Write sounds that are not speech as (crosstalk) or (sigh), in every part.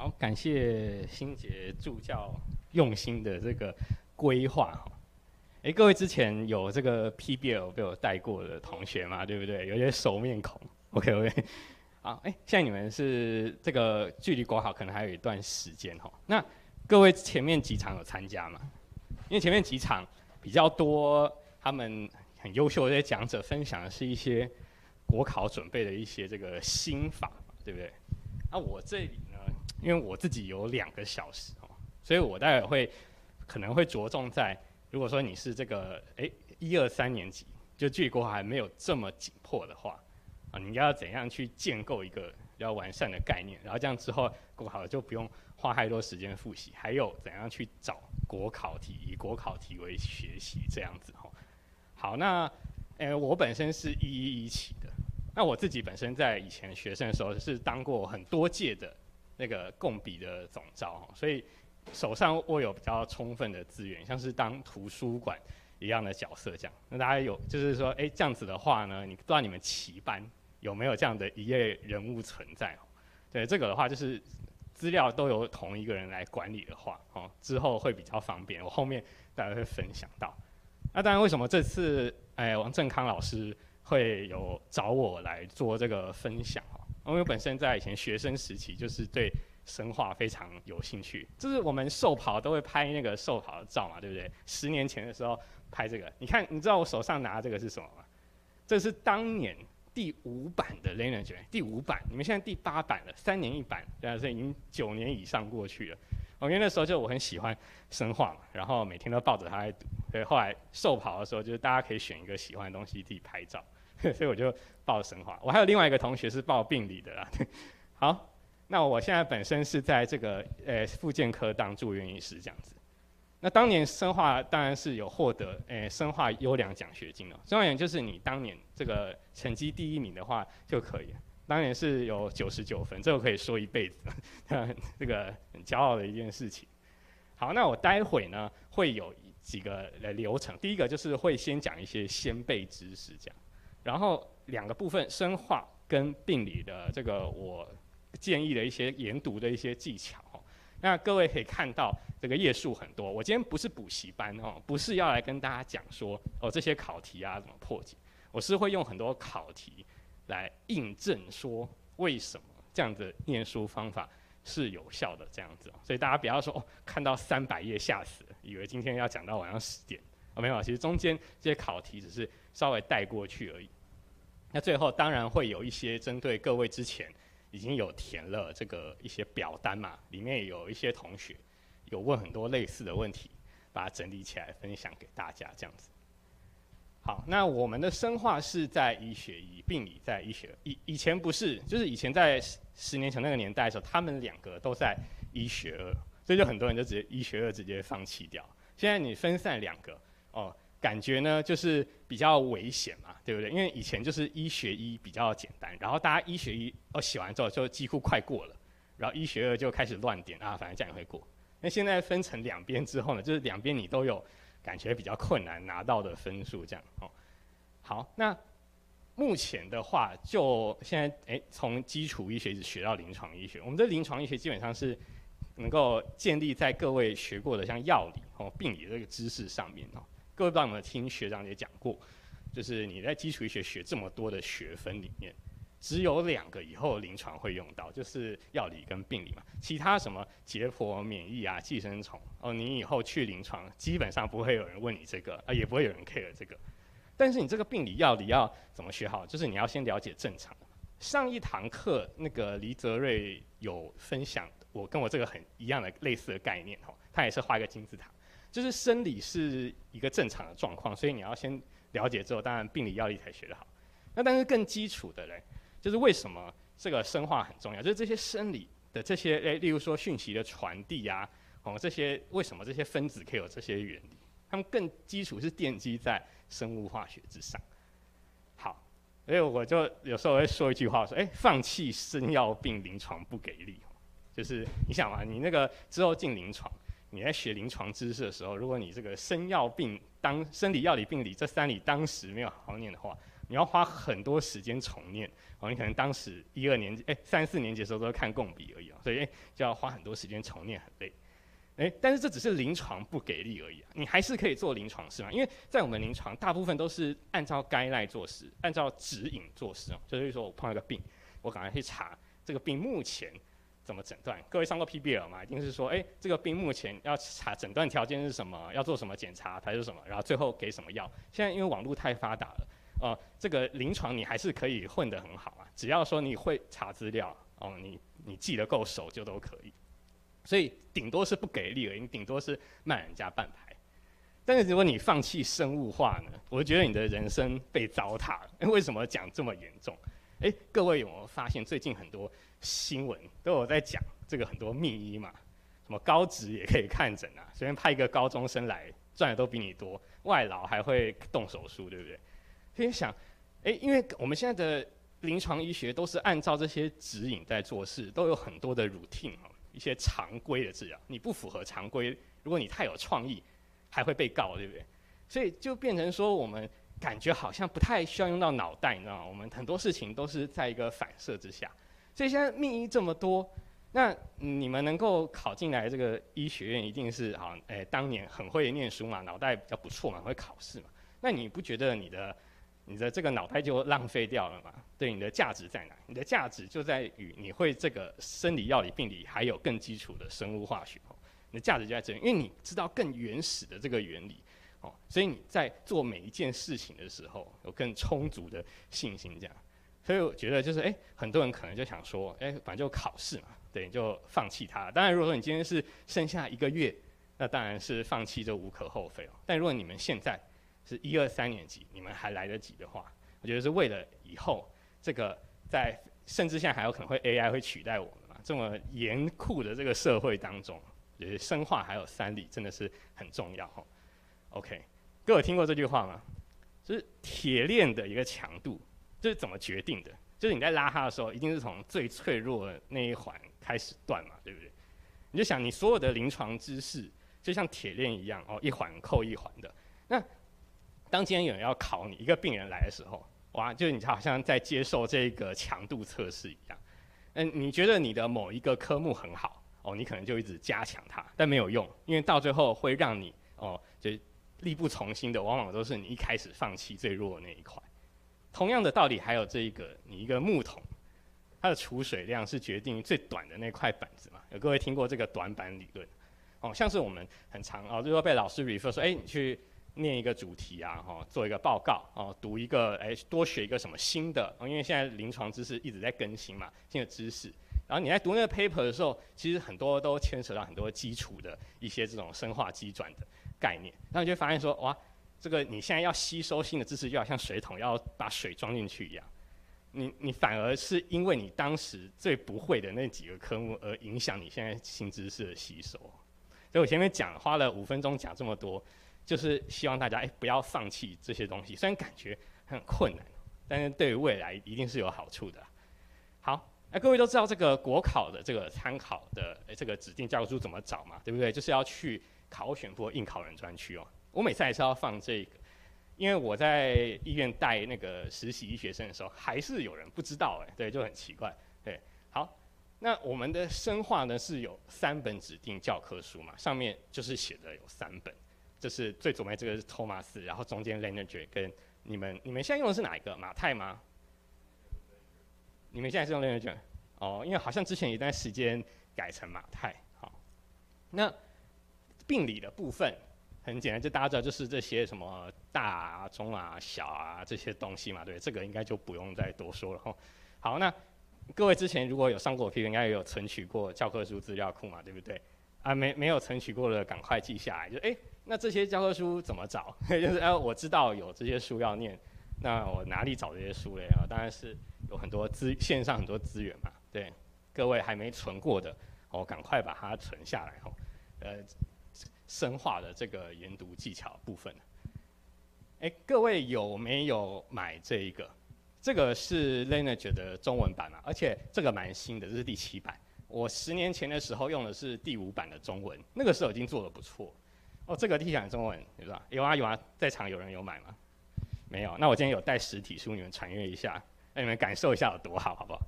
好，感谢新杰助教用心的这个规划哈。哎，各位之前有这个 PBL 被我带过的同学嘛，对不对？有些熟面孔。(laughs) OK OK。好，哎，现在你们是这个距离国考可能还有一段时间哈。那各位前面几场有参加吗？因为前面几场比较多，他们很优秀的这些讲者分享的是一些国考准备的一些这个心法，对不对？那我这里，因为我自己有两个小时哦，所以我待会会可能会着重在，如果说你是这个哎一二三年级，就距离国考还没有这么紧迫的话。啊，你要怎样去建构一个比较完善的概念，然后这样之后国考就不用花太多时间复习，还有怎样去找国考题，以国考题为学习这样子哦。好，那诶我本身是一一一起的，那我自己本身在以前学生的时候是当过很多届的那个共笔的总招，所以手上握有比较充分的资源，像是当图书馆一样的角色这样。那大家有就是说，哎这样子的话呢，你不知道你们齐班。有没有这样的一页人物存在？对这个的话，就是资料都由同一个人来管理的话，哦，之后会比较方便。我后面大家会分享到。那当然，为什么这次哎王正康老师会有找我来做这个分享？因为本身在以前学生时期就是对生化非常有兴趣，就是我们寿袍都会拍那个寿袍的照嘛，对不对？十年前的时候拍这个，你看，你知道我手上拿这个是什么吗？这是当年。第五版的《l e n a g e 第五版，你们现在第八版了，三年一版，对啊，所以已经九年以上过去了。我因为那时候就我很喜欢生化嘛，然后每天都抱着它来读。对，后来寿袍的时候，就是大家可以选一个喜欢的东西自己拍照，(laughs) 所以我就报生化。我还有另外一个同学是报病理的啦。好，那我现在本身是在这个呃复健科当住院医师这样子。那当年生化当然是有获得诶生化优良奖学金了。重要点就是你当年这个成绩第一名的话就可以。当年是有九十九分，这个可以说一辈子，(laughs) 这个很骄傲的一件事情。好，那我待会呢会有几个流程。第一个就是会先讲一些先辈知识这样，然后两个部分生化跟病理的这个我建议的一些研读的一些技巧。那各位可以看到，这个页数很多。我今天不是补习班哦，不是要来跟大家讲说哦这些考题啊怎么破解。我是会用很多考题来印证说为什么这样的念书方法是有效的这样子。所以大家不要说哦看到三百页吓死，以为今天要讲到晚上十点。哦没有，其实中间这些考题只是稍微带过去而已。那最后当然会有一些针对各位之前。已经有填了这个一些表单嘛，里面有一些同学有问很多类似的问题，把它整理起来分享给大家这样子。好，那我们的生化是在医学一，病理在医学以以前不是，就是以前在十年前那个年代的时候，他们两个都在医学二，所以就很多人就直接医学二直接放弃掉。现在你分散两个哦。感觉呢，就是比较危险嘛，对不对？因为以前就是医学一比较简单，然后大家医学一哦写完之后就几乎快过了，然后医学二就开始乱点啊，反正这样也会过。那现在分成两边之后呢，就是两边你都有感觉比较困难拿到的分数这样哦。好，那目前的话，就现在哎，从基础医学一直学到临床医学，我们的临床医学基本上是能够建立在各位学过的像药理哦、病理这个知识上面哦。各位不知道有没有听学长也讲过，就是你在基础医学学这么多的学分里面，只有两个以后临床会用到，就是药理跟病理嘛。其他什么解剖、免疫啊、寄生虫，哦，你以后去临床基本上不会有人问你这个，啊，也不会有人 care 这个。但是你这个病理药理要怎么学好？就是你要先了解正常。上一堂课那个黎泽瑞有分享，我跟我这个很一样的类似的概念哦，他也是画一个金字塔。就是生理是一个正常的状况，所以你要先了解之后，当然病理药理才学得好。那但是更基础的嘞，就是为什么这个生化很重要？就是这些生理的这些 (laughs) 诶，例如说讯息的传递啊，哦这些为什么这些分子可以有这些原理？它们更基础是奠基在生物化学之上。好，所以我就有时候会说一句话，说诶，放弃生药病临床不给力，就是你想嘛，你那个之后进临床。你在学临床知识的时候，如果你这个生药病当生理药理病理这三理当时没有好好念的话，你要花很多时间重念哦。你可能当时一二年级，哎，三四年级的时候都是看共笔而已啊，所以就要花很多时间重念，很累。哎，但是这只是临床不给力而已啊，你还是可以做临床事嘛。因为在我们临床，大部分都是按照该赖做事，按照指引做事哦。就是说我碰到一个病，我赶快去查这个病目前怎么诊断。各位上过 PBL 嘛？一定是说，哎，这个病目前要查诊断条件是什么，要做什么检查，还是什么，然后最后给什么药。现在因为网络太发达了，哦，这个临床你还是可以混得很好啊，只要说你会查资料，哦，你你记得够熟就都可以。所以顶多是不给力而已，你顶多是慢人家半拍。但是如果你放弃生物化呢？我觉得你的人生被糟蹋了。为什么讲这么严重？哎，各位有没有发现最近很多新闻都有在讲这个很多秘医嘛？什么高职也可以看诊啊，随便派一个高中生来赚的都比你多，外劳还会动手术，对不对？所以想，哎，因为我们现在的临床医学都是按照这些指引在做事，都有很多的 routine 哦。一些常规的治疗，你不符合常规，如果你太有创意，还会被告，对不对？所以就变成说，我们感觉好像不太需要用到脑袋，你知道吗？我们很多事情都是在一个反射之下。所以现在秘医这么多，那你们能够考进来这个医学院，一定是啊，诶，当年很会念书嘛，脑袋比较不错嘛，会考试嘛。那你不觉得你的？你的这个脑袋就浪费掉了吗？对，你的价值在哪？你的价值就在于你会这个生理、药理、病理，还有更基础的生物化学。你的价值就在这里，因为你知道更原始的这个原理哦，所以你在做每一件事情的时候有更充足的信心。这样，所以我觉得就是，哎，很多人可能就想说，哎，反正就考试嘛，对，就放弃它。当然，如果说你今天是剩下一个月，那当然是放弃就无可厚非哦。但如果你们现在，是一二三年级，你们还来得及的话，我觉得是为了以后这个在甚至现在还有可能会 AI 会取代我们嘛？这么严酷的这个社会当中，就是生化还有三理真的是很重要哈。OK，各位听过这句话吗？就是铁链的一个强度，这是怎么决定的？就是你在拉它的时候，一定是从最脆弱的那一环开始断嘛，对不对？你就想你所有的临床知识，就像铁链一样哦，一环扣一环的那。当今天有人要考你一个病人来的时候，哇，就是你好像在接受这个强度测试一样。嗯，你觉得你的某一个科目很好，哦，你可能就一直加强它，但没有用，因为到最后会让你哦，就力不从心的，往往都是你一开始放弃最弱的那一块。同样的道理，还有这一个，你一个木桶，它的储水量是决定最短的那块板子嘛？有各位听过这个短板理论？哦，像是我们很常哦，就说被老师 refer 说，哎，你去。念一个主题啊，哈，做一个报告哦，读一个，哎，多学一个什么新的，因为现在临床知识一直在更新嘛，新的知识。然后你在读那个 paper 的时候，其实很多都牵扯到很多基础的一些这种生化机转的概念。然后你就发现说，哇，这个你现在要吸收新的知识，就好像水桶要把水装进去一样。你你反而是因为你当时最不会的那几个科目而影响你现在新知识的吸收。所以我前面讲花了五分钟讲这么多。就是希望大家哎不要放弃这些东西，虽然感觉很困难，但是对于未来一定是有好处的。好，那各位都知道这个国考的这个参考的这个指定教科书怎么找嘛？对不对？就是要去考选部应考人专区哦。我每次还是要放这个，因为我在医院带那个实习医学生的时候，还是有人不知道哎，对，就很奇怪。对，好，那我们的生化呢是有三本指定教科书嘛，上面就是写的有三本。就是最左边这个是托马斯，然后中间 Lineage 跟你们你们现在用的是哪一个马太吗？你们现在是用 Lineage 哦，因为好像之前一段时间改成马太。好，那病理的部分很简单，就大家知道就是这些什么大啊、中啊、小啊这些东西嘛，对，这个应该就不用再多说了哈。好，那各位之前如果有上过我 P，应该也有存取过教科书资料库嘛，对不对？啊，没没有存取过的赶快记下来，就哎。那这些教科书怎么找？(laughs) 就是哎，我知道有这些书要念，那我哪里找这些书嘞？啊，当然是有很多资线上很多资源嘛。对，各位还没存过的，哦，赶快把它存下来哦。呃，深化的这个研读技巧部分。哎，各位有没有买这一个？这个是 Lineage 的中文版嘛？而且这个蛮新的，这是第七版。我十年前的时候用的是第五版的中文，那个时候已经做的不错。哦，这个听讲中文，对吧？有啊有啊，在场有人有买吗？没有。那我今天有带实体书，你们传阅一下，让你们感受一下有多好，好不好？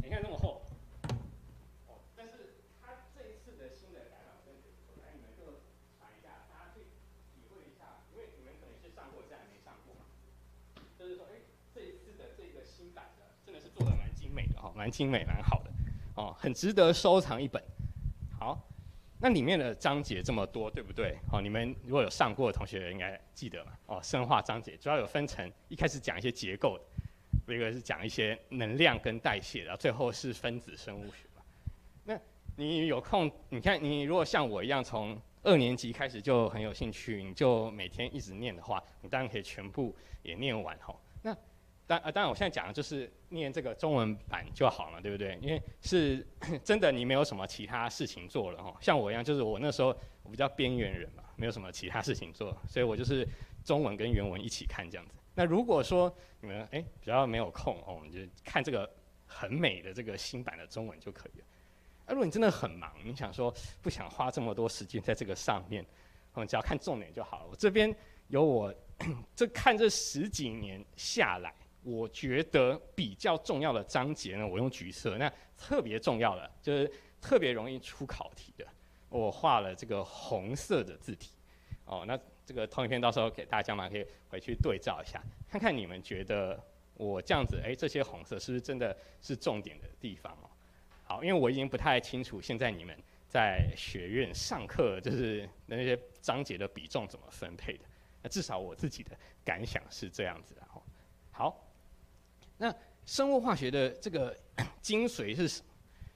你看那么厚。哦，但是它这一次的新的改版真的不错，来你们就传一下，大家去体会一下，因为你们可能是上过，这样没上过嘛。就是说，哎，这一次的这个新版的真的是做的蛮精美的哈，蛮精美，蛮好的，哦，很值得收藏一本。好，那里面的章节这么多，对不对？哦，你们如果有上过的同学应该记得嘛。哦，生化章节主要有分成，一开始讲一些结构的，一个是讲一些能量跟代谢，然后最后是分子生物学。那你有空，你看你如果像我一样从二年级开始就很有兴趣，你就每天一直念的话，你当然可以全部也念完哈。那当啊，当然我现在讲的就是念这个中文版就好了，对不对？因为是 (coughs) 真的你没有什么其他事情做了哈。像我一样，就是我那时候我比较边缘人嘛，没有什么其他事情做，所以我就是中文跟原文一起看这样子。那如果说你们哎比较没有空哦，我们就看这个很美的这个新版的中文就可以了。那如果你真的很忙，你想说不想花这么多时间在这个上面，我嗯，只要看重点就好了。我这边有我 (coughs) 这看这十几年下来，我觉得比较重要的章节呢，我用橘色。那特别重要的就是特别容易出考题的，我画了这个红色的字体。哦，那这个投影片到时候给大家嘛，可以回去对照一下，看看你们觉得我这样子，哎，这些红色是不是真的是重点的地方哦？好，因为我已经不太清楚现在你们在学院上课就是那些章节的比重怎么分配的。那至少我自己的感想是这样子的哈。好，那生物化学的这个 (coughs) 精髓是什么？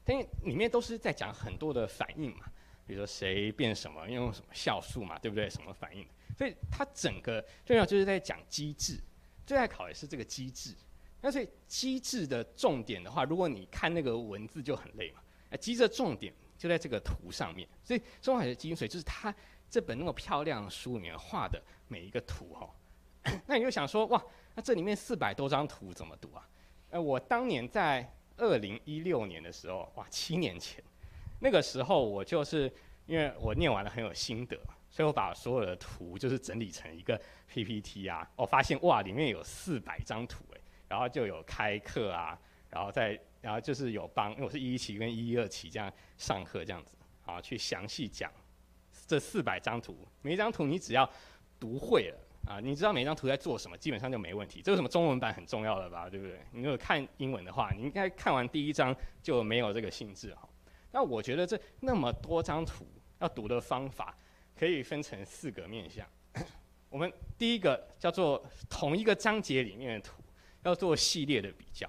因为里面都是在讲很多的反应嘛，比如说谁变什么，用什么酵素嘛，对不对？什么反应？所以它整个重要就是在讲机制，最爱考的是这个机制。那所以机制的重点的话，如果你看那个文字就很累嘛。哎，机制的重点就在这个图上面。所以生物化学精髓就是它这本那么漂亮书里面画的每一个图哈。(coughs) 那你就想说哇，那这里面四百多张图怎么读啊？呃，我当年在二零一六年的时候，哇，七年前，那个时候我就是因为我念完了很有心得，所以我把所有的图就是整理成一个 PPT 啊，我发现哇，里面有四百张图哎。然后就有开课啊，然后再然后就是有帮，因为我是一一期跟一一二期这样上课这样子，啊，去详细讲这四百张图，每一张图你只要读会了啊，你知道每张图在做什么，基本上就没问题。这个什么中文版很重要的吧，对不对？你如果看英文的话，你应该看完第一章就没有这个兴致哈。那我觉得这那么多张图要读的方法，可以分成四个面向。(coughs) 我们第一个叫做同一个章节里面的图。要做系列的比较，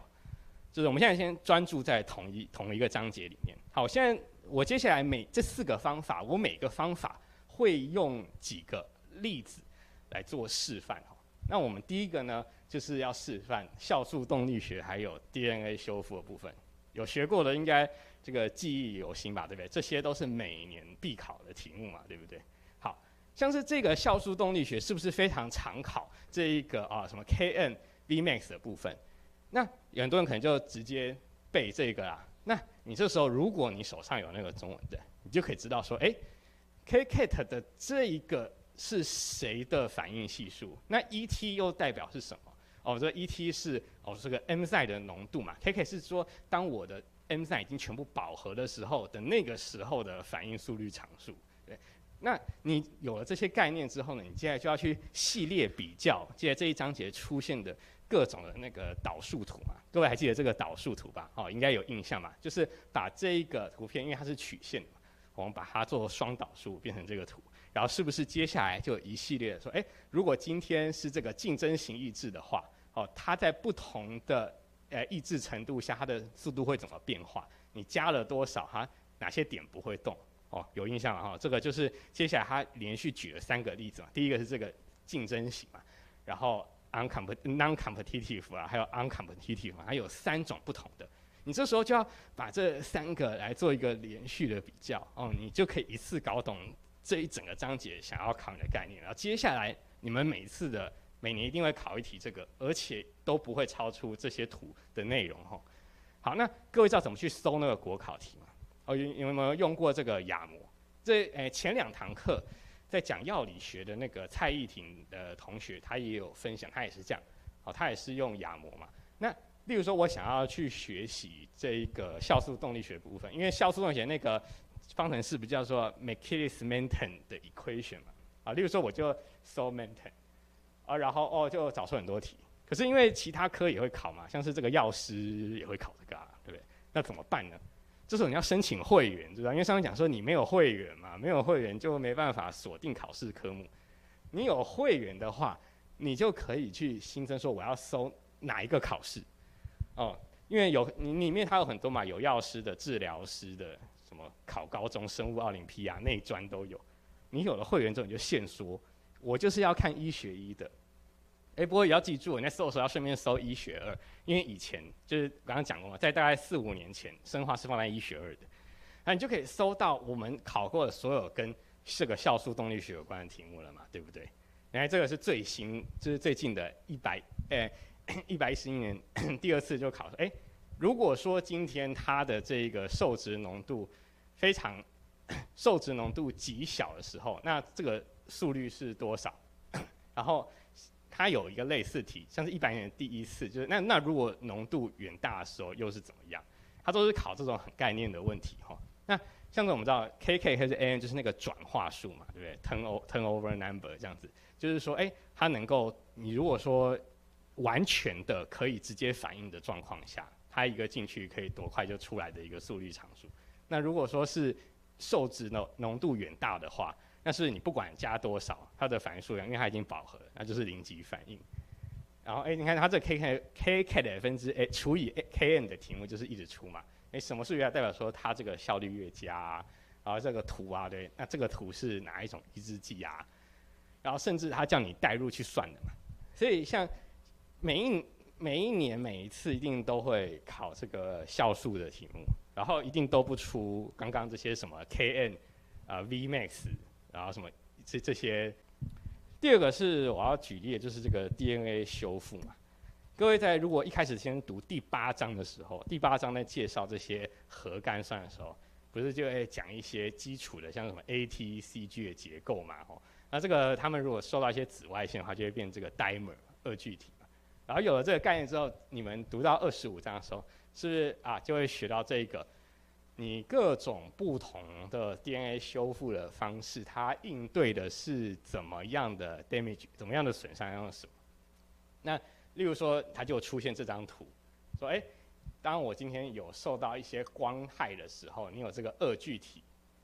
就是我们现在先专注在同一同一个章节里面。好，现在我接下来每这四个方法，我每个方法会用几个例子来做示范哈。那我们第一个呢，就是要示范酵素动力学还有 DNA 修复的部分。有学过的应该这个记忆犹新吧，对不对？这些都是每年必考的题目嘛，对不对？好像是这个酵素动力学是不是非常常考？这一个啊，什么 Kn？Vmax 的部分，那很多人可能就直接背这个啦。那你这时候如果你手上有那个中文的，你就可以知道说，哎，Kcat 的这一个是谁的反应系数？那 Et 又代表是什么？哦，这 Et 是哦这个 enzyme 的浓度嘛 K K 是说当我的 enzyme 已经全部饱和的时候的那个时候的反应速率常数。对，那你有了这些概念之后呢，你接下来就要去系列比较，接下来这一章节出现的。各种的那个导数图嘛，各位还记得这个导数图吧？哦，应该有印象吧？就是把这一个图片，因为它是曲线，我们把它做双导数变成这个图，然后是不是接下来就一系列说，哎，如果今天是这个竞争型抑制的话，哦，它在不同的呃抑制程度下，它的速度会怎么变化？你加了多少，哈哪些点不会动？哦，有印象了哈？这个就是接下来它连续举了三个例子嘛，第一个是这个竞争型嘛，然后。uncompetitive 啊，还有 uncompetitive，还有三种不同的。你这时候就要把这三个来做一个连续的比较哦，你就可以一次搞懂这一整个章节想要考你的概念。然后接下来你们每次的每年一定会考一题这个，而且都不会超出这些图的内容哈。好，那各位知道怎么去搜那个国考题吗？哦，有有没有用过这个亚模？这诶前两堂课在讲药理学的那个蔡义庭的同学，他也有分享，他也是这样，哦，他也是用亚模嘛。那例如说，我想要去学习这一个酵素动力学部分，因为酵素动力学那个方程式不叫做 Michaelis-Menten 的 equation 嘛，啊，例如说我就搜 Menten，啊，然后哦就找出很多题，可是因为其他科也会考嘛，像是这个药师也会考这个，啊，对不对？那怎么办呢？这时候你要申请会员，知道？因为上面讲说你没有会员嘛，没有会员就没办法锁定考试科目。你有会员的话，你就可以去新增说我要搜哪一个考试。哦，因为有你里面它有很多嘛，有药师的、治疗师的，什么考高中生物奥林匹亚内专都有。你有了会员之后，你就现说，我就是要看医学一的。哎，不过也要记住，你在搜的时候要顺便搜医学二，因为以前就是刚刚讲过嘛，在大概四五年前，生化是放在医学二的，那你就可以搜到我们考过的所有跟这个酵素动力学有关的题目了嘛，对不对？然后这个是最新，就是最近的一百，哎。一百一十一年 (coughs) 第二次就考，哎，如果说今天它的这个受值浓度非常 (coughs) 受值浓度极小的时候，那这个速率是多少？(coughs) 然后它有一个类似题，像是一百年第一次，就是那那如果浓度远大的时候又是怎么样？它都是考这种很概念的问题哈。那像是我们知道 K K 还是 A N 就是那个转化数嘛，对不对？Turn over turnover number 这样子，就是说，哎，它能够你如果说完全的可以直接反应的状况下，它一个进去可以多快就出来的一个速率常数。那如果说是受值浓浓度远大的话，那是你不管加多少，它的反应数量，因为它已经饱和，那就是零级反应。然后，哎，你看它这 k k k k 的分之 a 除以 k n 的题目就是一直出嘛。哎，什么数据啊？代表说它这个效率越佳。然后这个图啊，对，那这个图是哪一种抑制剂啊？然后甚至它叫你代入去算的嘛。所以像每一每一年每一次一定都会考这个酵素的题目，然后一定都不出刚刚这些什么 Kn 啊 Vmax，然后什么这这些。第二个是我要举例，就是这个 DNA 修复嘛。各位在如果一开始先读第八章的时候，第八章在介绍这些核苷酸的时候，不是就会讲一些基础的，像什么 ATCG 的结构嘛？吼，那这个他们如果受到一些紫外线的话，就会变这个 dimer 二聚体。然后有了这个概念之后，你们读到二十五章的时候，是不是啊就会学到这个？你各种不同的 DNA 修复的方式，它应对的是怎么样的 damage，怎么样的损伤，用什么？那例如说，它就出现这张图，说，哎，当我今天有受到一些光害的时候，你有这个二聚体，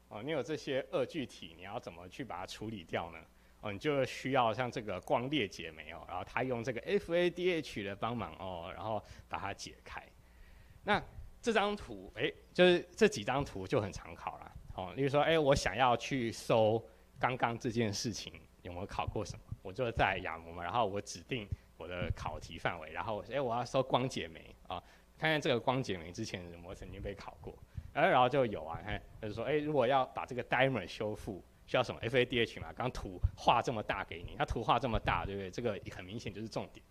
哦，你有这些二聚体，你要怎么去把它处理掉呢？哦，你就需要像这个光裂解酶哦，然后它用这个 FADH 的帮忙哦，然后把它解开。那这张图，哎，就是这几张图就很常考了。哦，例如说，哎，我想要去搜刚刚这件事情有没有考过什么，我就在亚模嘛，然后我指定我的考题范围，然后哎，我要搜光解酶啊，看看这个光解酶之前有没有曾经被考过，哎，然后就有啊，看，就是说，哎，如果要把这个 dimer 修复。需要什么 FADH 嘛？刚图画这么大给你，它图画这么大，对不对？这个很明显就是重点。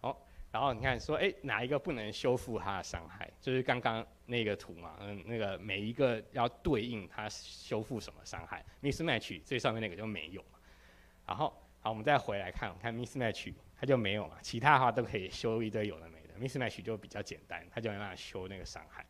哦，然后你看说，哎，哪一个不能修复它的伤害？就是刚刚那个图嘛，嗯，那个每一个要对应它修复什么伤害？Mismatch 最上面那个就没有嘛。然后，好，我们再回来看，看 Mismatch 它就没有嘛，其他的话都可以修一堆有的没的，Mismatch 就比较简单，它就没办法修那个伤害。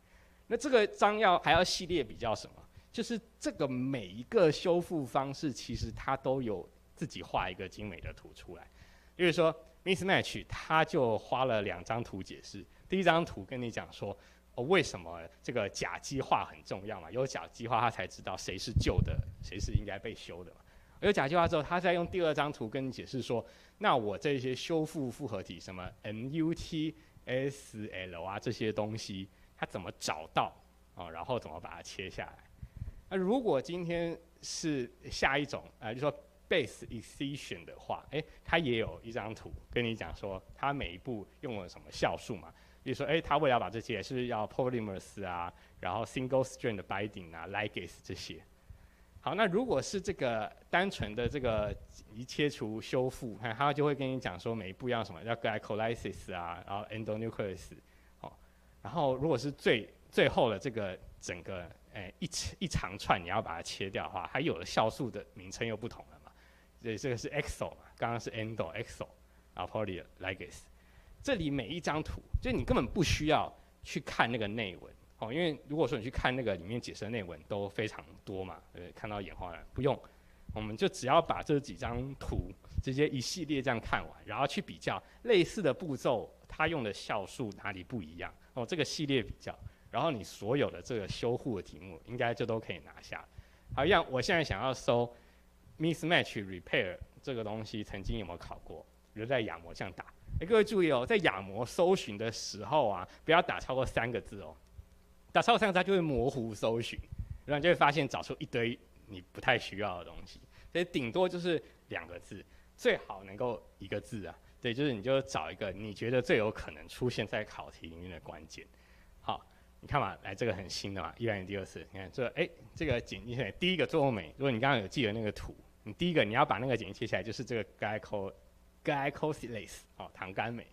那这个章要还要系列比较什么？就是这个每一个修复方式，其实它都有自己画一个精美的图出来。比如说，mismatch，他就花了两张图解释。第一张图跟你讲说，哦，为什么这个甲基化很重要嘛？有甲基化，他才知道谁是旧的，谁是应该被修的嘛。有甲基化之后，他再用第二张图跟你解释说，那我这些修复复合体，什么 MUT、SL 啊这些东西，它怎么找到啊？然后怎么把它切下来？那如果今天是下一种，呃，就说 base excision 的话，哎，它也有一张图跟你讲说，它每一步用了什么酵素嘛？比如说，哎，它为了把这些，是要 polymers 啊，然后 single strand binding 啊，ligase 这些？好，那如果是这个单纯的这个一切除修复，看它就会跟你讲说，每一步要什么，要 glycolysis 啊，然后 endonuclease，哦，然后如果是最最后的这个整个。哎，一一长串你要把它切掉的话，它有的酵素的名称又不同了嘛。所以这个是 exo 嘛，刚刚是 endo exo，然后 poly ligase。这里每一张图，就你根本不需要去看那个内文哦，因为如果说你去看那个里面解释的内文都非常多嘛，呃，看到眼花了，不用，我们就只要把这几张图直接一系列这样看完，然后去比较类似的步骤，它用的酵素哪里不一样哦，这个系列比较，然后你所有的这个修护的题目应该就都可以拿下。好，像我现在想要搜 mismatch repair 这个东西，曾经有没有考过？比如在亚模这样打。哎，各位注意哦，在亚模搜寻的时候啊，不要打超过三个字哦。打超过三个字，它就会模糊搜寻，然后就会发现找出一堆你不太需要的东西。所以顶多就是两个字，最好能够一个字啊。对，就是你就找一个你觉得最有可能出现在考题里面的关键。你看嘛，来这个很新的嘛，一百零第二次，你看这哎，这个简介来，第一个作用美。如果你刚刚有记得那个图，你第一个你要把那个简介切下来，就是这个 glyco。glycosylase 哦，糖苷酶。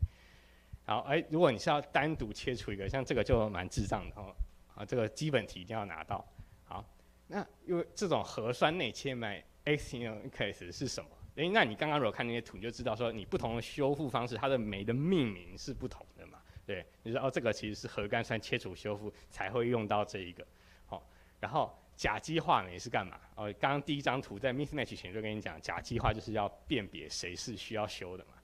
好，哎，如果你是要单独切除一个，像这个就蛮智障的哦。啊，这个基本题一定要拿到。好，那因为这种核酸内切酶 x i n c a s e 是什么？哎，那你刚刚如果看那些图，你就知道说你不同的修复方式，它的酶的命名是不同的？对，你说哦，这个其实是核苷酸切除修复才会用到这一个。好，然后。甲基化酶是干嘛？哦，刚刚第一张图在 mismatch 前就跟你讲，甲基化就是要辨别谁是需要修的嘛。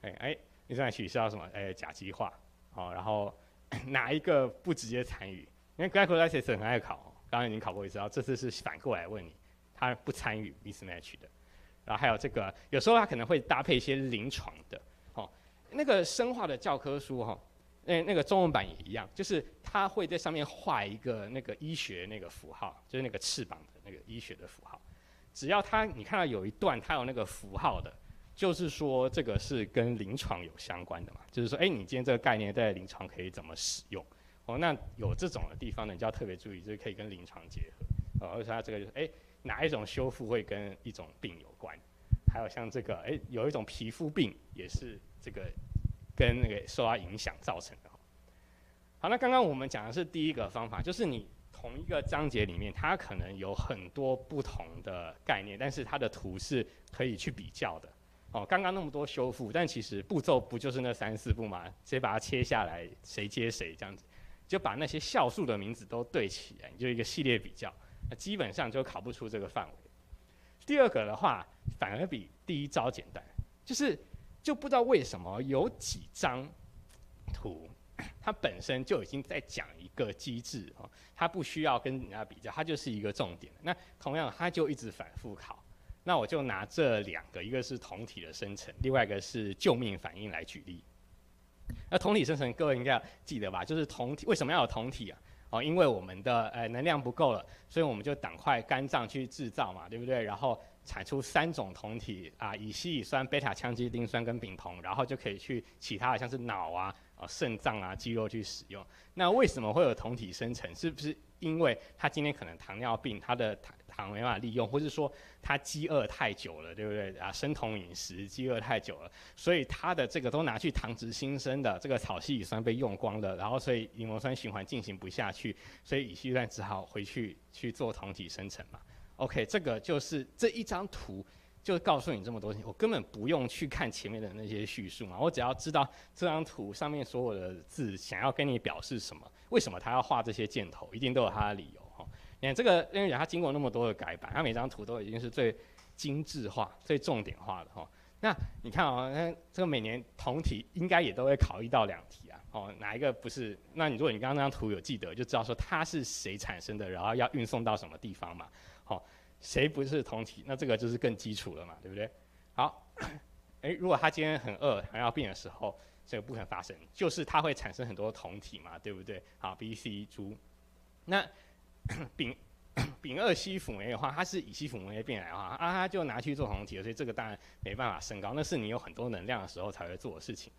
哎哎，mismatch 是要什么？哎，甲基化。哦，然后 (coughs) 哪一个不直接参与？因为 glycolysis 很爱考，刚刚已经考过一次，然后这次是反过来问你，它不参与 mismatch 的。然后还有这个，有时候它可能会搭配一些临床的。哦，那个生化的教科书哈。那那个中文版也一样，就是它会在上面画一个那个医学那个符号，就是那个翅膀的那个医学的符号。只要它你看到有一段它有那个符号的，就是说这个是跟临床有相关的嘛，就是说，哎，你今天这个概念在临床可以怎么使用？哦，那有这种的地方呢，你就要特别注意，就是可以跟临床结合。哦，而且它这个就是，哎，哪一种修复会跟一种病有关？还有像这个，哎，有一种皮肤病也是这个。跟那个受到影响造成的。好，那刚刚我们讲的是第一个方法，就是你同一个章节里面，它可能有很多不同的概念，但是它的图是可以去比较的。哦，刚刚那么多修复，但其实步骤不就是那三四步吗？直接把它切下来，谁接谁这样子，就把那些酵素的名字都对起来，就一个系列比较，那基本上就考不出这个范围。第二个的话，反而比第一招简单，就是。就不知道为什么有几张图，(coughs) 它本身就已经在讲一个机制哦，它不需要跟人家比较，它就是一个重点。那同样，它就一直反复考。那我就拿这两个，一个是同体的生成，另外一个是救命反应来举例。那同体生成，各位应该记得吧？就是同体为什么要有同体啊？哦，因为我们的呃能量不够了，所以我们就赶快肝脏去制造嘛，对不对？然后。产出三种酮体啊，乙烯乙酸、贝塔羟基丁酸跟丙酮，然后就可以去其他的像是脑啊、啊肾脏啊、肌肉去使用。那为什么会有酮体生成？是不是因为他今天可能糖尿病，他的糖糖没办法利用，或是说他饥饿太久了，对不对啊？生酮饮食，饥饿太久了，所以他的这个都拿去糖脂新生的这个草烯乙酸被用光了，然后所以柠檬酸循环进行不下去，所以乙烯酸只好回去去做酮体生成嘛。OK，这个就是这一张图，就告诉你这么多，我根本不用去看前面的那些叙述嘛，我只要知道这张图上面所有的字想要跟你表示什么，为什么他要画这些箭头，一定都有他的理由哈。你看这个，因为它经过那么多的改版，它每张图都已经是最精致化、最重点化的哈。那你看啊，那这个每年同题应该也都会考一到两题啊，哦，哪一个不是？那你如果你刚刚那张图有记得，就知道说它是谁产生的，然后要运送到什么地方嘛。好，谁不是同体？那这个就是更基础了嘛，对不对？好，(coughs) 诶，如果他今天很饿、糖尿病的时候，这个不可能发生，就是它会产生很多同体嘛，对不对？好，B、C 猪，那 (coughs) 丙 (coughs) 丙二烯辅酶的话，它是乙烯辅酶变来的话，啊，它就拿去做同体，所以这个当然没办法升高，那是你有很多能量的时候才会做的事情。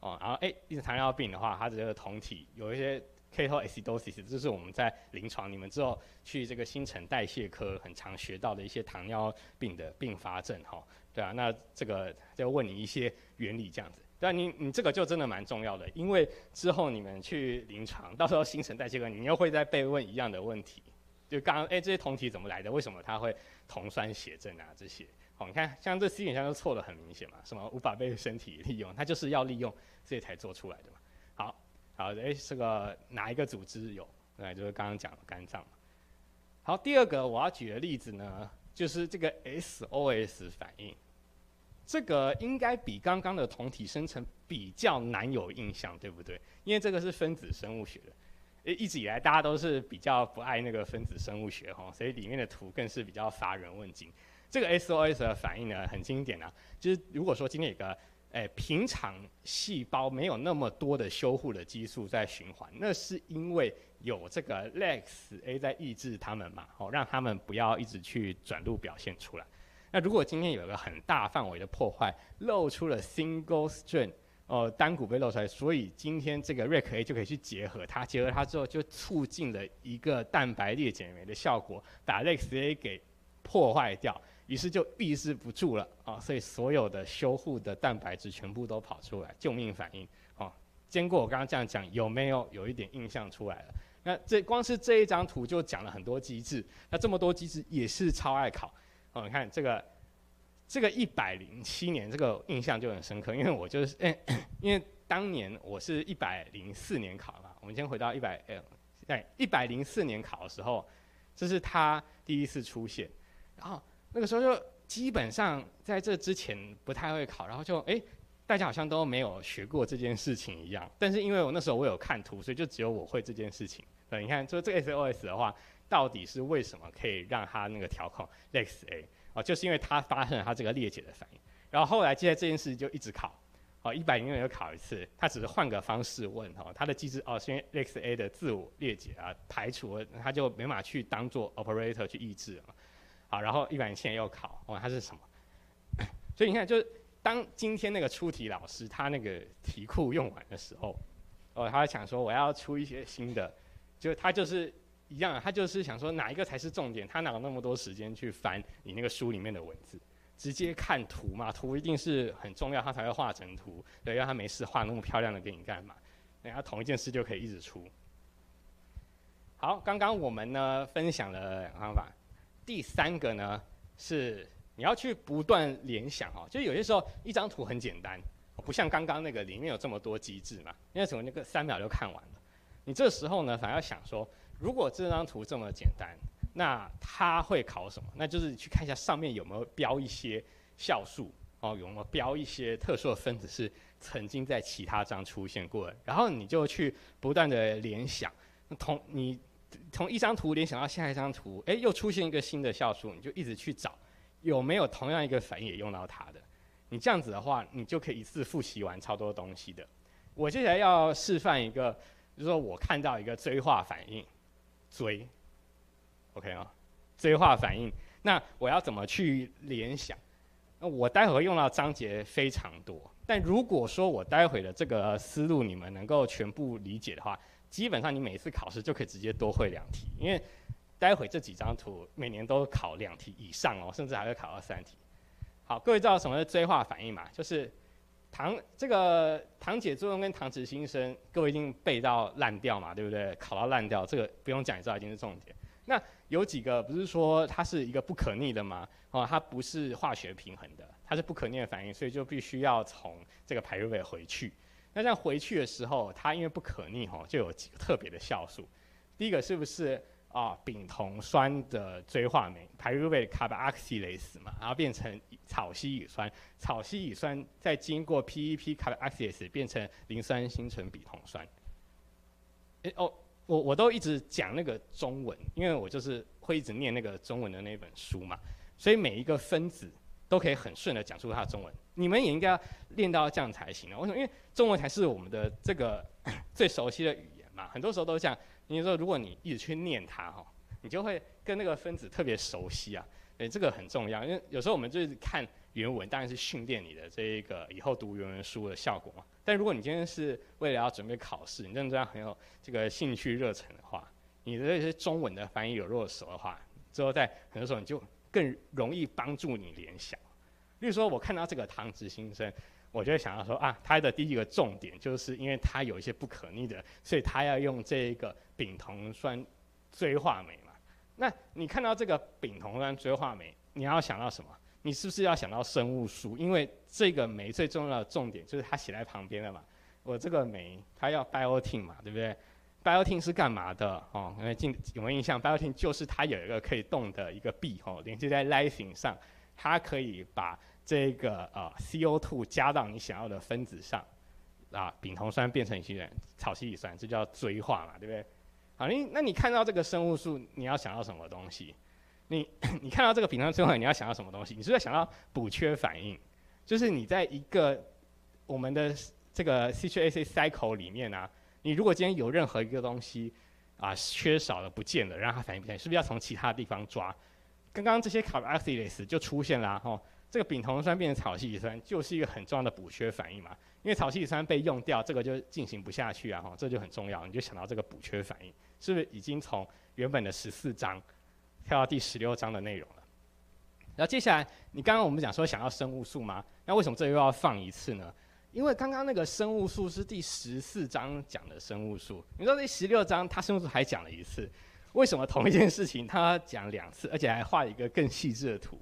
哦，然后诶，一直糖尿病的话，它这个同体有一些。ketoacidosis，这是我们在临床你们之后去这个新陈代谢科很常学到的一些糖尿病的并发症哈，对啊，那这个就问你一些原理这样子，对啊，你你这个就真的蛮重要的，因为之后你们去临床，到时候新陈代谢科你又会再被问一样的问题，就刚刚哎这些酮体怎么来的？为什么它会酮酸血症啊这些？好，你看像这 C 选项就错的很明显嘛，什么无法被身体利用，它就是要利用，所以才做出来的嘛。好，好，哎，这个哪一个组织有？对，就是刚刚讲的肝脏。好，第二个我要举的例子呢，就是这个 SOS 反应。这个应该比刚刚的同体生成比较难有印象，对不对？因为这个是分子生物学的，一直以来大家都是比较不爱那个分子生物学哈，所以里面的图更是比较乏人问津。这个 SOS 的反应呢，很经典啊，就是如果说今天有个诶平常细胞没有那么多的修护的激素在循环，那是因为有这个 LEX-A 在抑制它们嘛，哦，让它们不要一直去转录表现出来。那如果今天有一个很大范围的破坏，露出了 single strand，哦，单股被露出来，所以今天这个 REC-A 就可以去结合它，结合它之后就促进了一个蛋白裂解酶的效果，把 LEX-A 给破坏掉，于是就抑制不住了啊，所以所有的修护的蛋白质全部都跑出来，救命反应哦。经过我刚刚这样讲，有没有有一点印象出来了？那这光是这一张图就讲了很多机制，那这么多机制也是超爱考。哦，你看这个，这个一百零七年，这个印象就很深刻，因为我就是，因为当年我是一百零四年考嘛。我们先回到一百，呃，在一百零四年考的时候，这是他第一次出现，然后那个时候就基本上在这之前不太会考，然后就哎，大家好像都没有学过这件事情一样。但是因为我那时候我有看图，所以就只有我会这件事情。对，你看，就这个 SOS 的话。到底是为什么可以让它那个调控 LEX-A 哦，就是因为它发生了它这个裂解的反应。然后后来接着这件事就一直考，哦，一百年又考一次，它只是换个方式问哦，它的机制哦，是因为 LEX-A 的自我裂解啊，排除了，它就没法去当做 operator 去抑制了。好，然后一百年前又考，哦，它是什么？(coughs) 所以你看，就是当今天那个出题老师他那个题库用完的时候，哦，他想说我要出一些新的，就他就是。一样，他就是想说哪一个才是重点，他哪有那么多时间去翻你那个书里面的文字，直接看图嘛，图一定是很重要，他才会画成图，对，让他没事画那么漂亮的给你干嘛？人家同一件事就可以一直出。好，刚刚我们呢分享了两个方法，第三个呢是你要去不断联想哦，就有些时候一张图很简单，不像刚刚那个里面有这么多机制嘛，因为什么那个三秒就看完了，你这时候呢反而想说。如果这张图这么简单，那它会考什么？那就是去看一下上面有没有标一些酵素哦，有没有标一些特殊的分子是曾经在其他章出现过的。然后你就去不断的联想，同你从一张图联想到下一张图，哎，又出现一个新的酵素，你就一直去找有没有同样一个反应也用到它的。你这样子的话，你就可以一次复习完超多东西的。我接下来要示范一个，就是说我看到一个追化反应。追，OK 啊，追化反应。那我要怎么去联想？那我待会用到章节非常多，但如果说我待会的这个思路你们能够全部理解的话，基本上你每次考试就可以直接多会两题，因为待会这几张图每年都考两题以上哦，甚至还会考到三题。好，各位知道什么是追化反应嘛？就是。糖这个糖解作用跟糖脂新生，各位一定背到烂掉嘛，对不对？考到烂掉，这个不用讲，也知道已经是重点。那有几个不是说它是一个不可逆的吗？哦，它不是化学平衡的，它是不可逆的反应，所以就必须要从这个排入位回去。那这样回去的时候，它因为不可逆哈，就有几个特别的酵素。第一个是不是？啊，丙酮酸的追化酶 pyruvate carboxylase 嘛，然后变成草烯乙酸，草烯乙酸再经过 PEP carboxylase 变成磷酸新醇丙酮酸。哎哦，我我都一直讲那个中文，因为我就是会一直念那个中文的那本书嘛，所以每一个分子都可以很顺的讲出它的中文。你们也应该要练到这样才行啊！为什么？因为中文才是我们的这个 (coughs) 最熟悉的语言嘛，很多时候都是这样。你说，如果你一直去念它哈，你就会跟那个分子特别熟悉啊。诶，这个很重要，因为有时候我们就是看原文，当然是训练你的这一个以后读原文书的效果嘛。但如果你今天是为了要准备考试，你认真很有这个兴趣热忱的话，你的这些中文的翻译有弱手的话，之后在很多时候你就更容易帮助你联想。例如说，我看到这个唐植新生。我就想到说啊，它的第一个重点就是因为它有一些不可逆的，所以它要用这一个丙酮酸追化酶嘛。那你看到这个丙酮酸追化酶，你要想到什么？你是不是要想到生物素？因为这个酶最重要的重点就是它写在旁边的嘛。我这个酶它要 biotin 嘛，对不对？biotin 是干嘛的？哦，因为进有没有印象？biotin 就是它有一个可以动的一个臂，哦，连接在 lysine 上，它可以把这个呃 CO2 加到你想要的分子上，啊，丙酮酸变成乙烯草烯乙酸，这叫锥化嘛，对不对？好，你那你看到这个生物素，你要想到什么东西？你 (coughs) 你看到这个丙酮酸最后你要想到什么东西？你是不是想到补缺反应？就是你在一个我们的这个 C-H-A-C cycle 里面啊，你如果今天有任何一个东西啊缺少了不见了，让它反应不起来，是不是要从其他地方抓？刚刚这些 c a r b o x y l a s 就出现了哈，这个丙酮酸变成草烯乙酸就是一个很重要的补缺反应嘛，因为草烯乙酸被用掉，这个就进行不下去啊哈，这就很重要，你就想到这个补缺反应，是不是已经从原本的十四章？跳到第十六章的内容了。然后接下来，你刚刚我们讲说想要生物素吗？那为什么这又要放一次呢？因为刚刚那个生物素是第十四章讲的生物素，你说第十六章它生物素还讲了一次，为什么同一件事情它讲两次，而且还画一个更细致的图？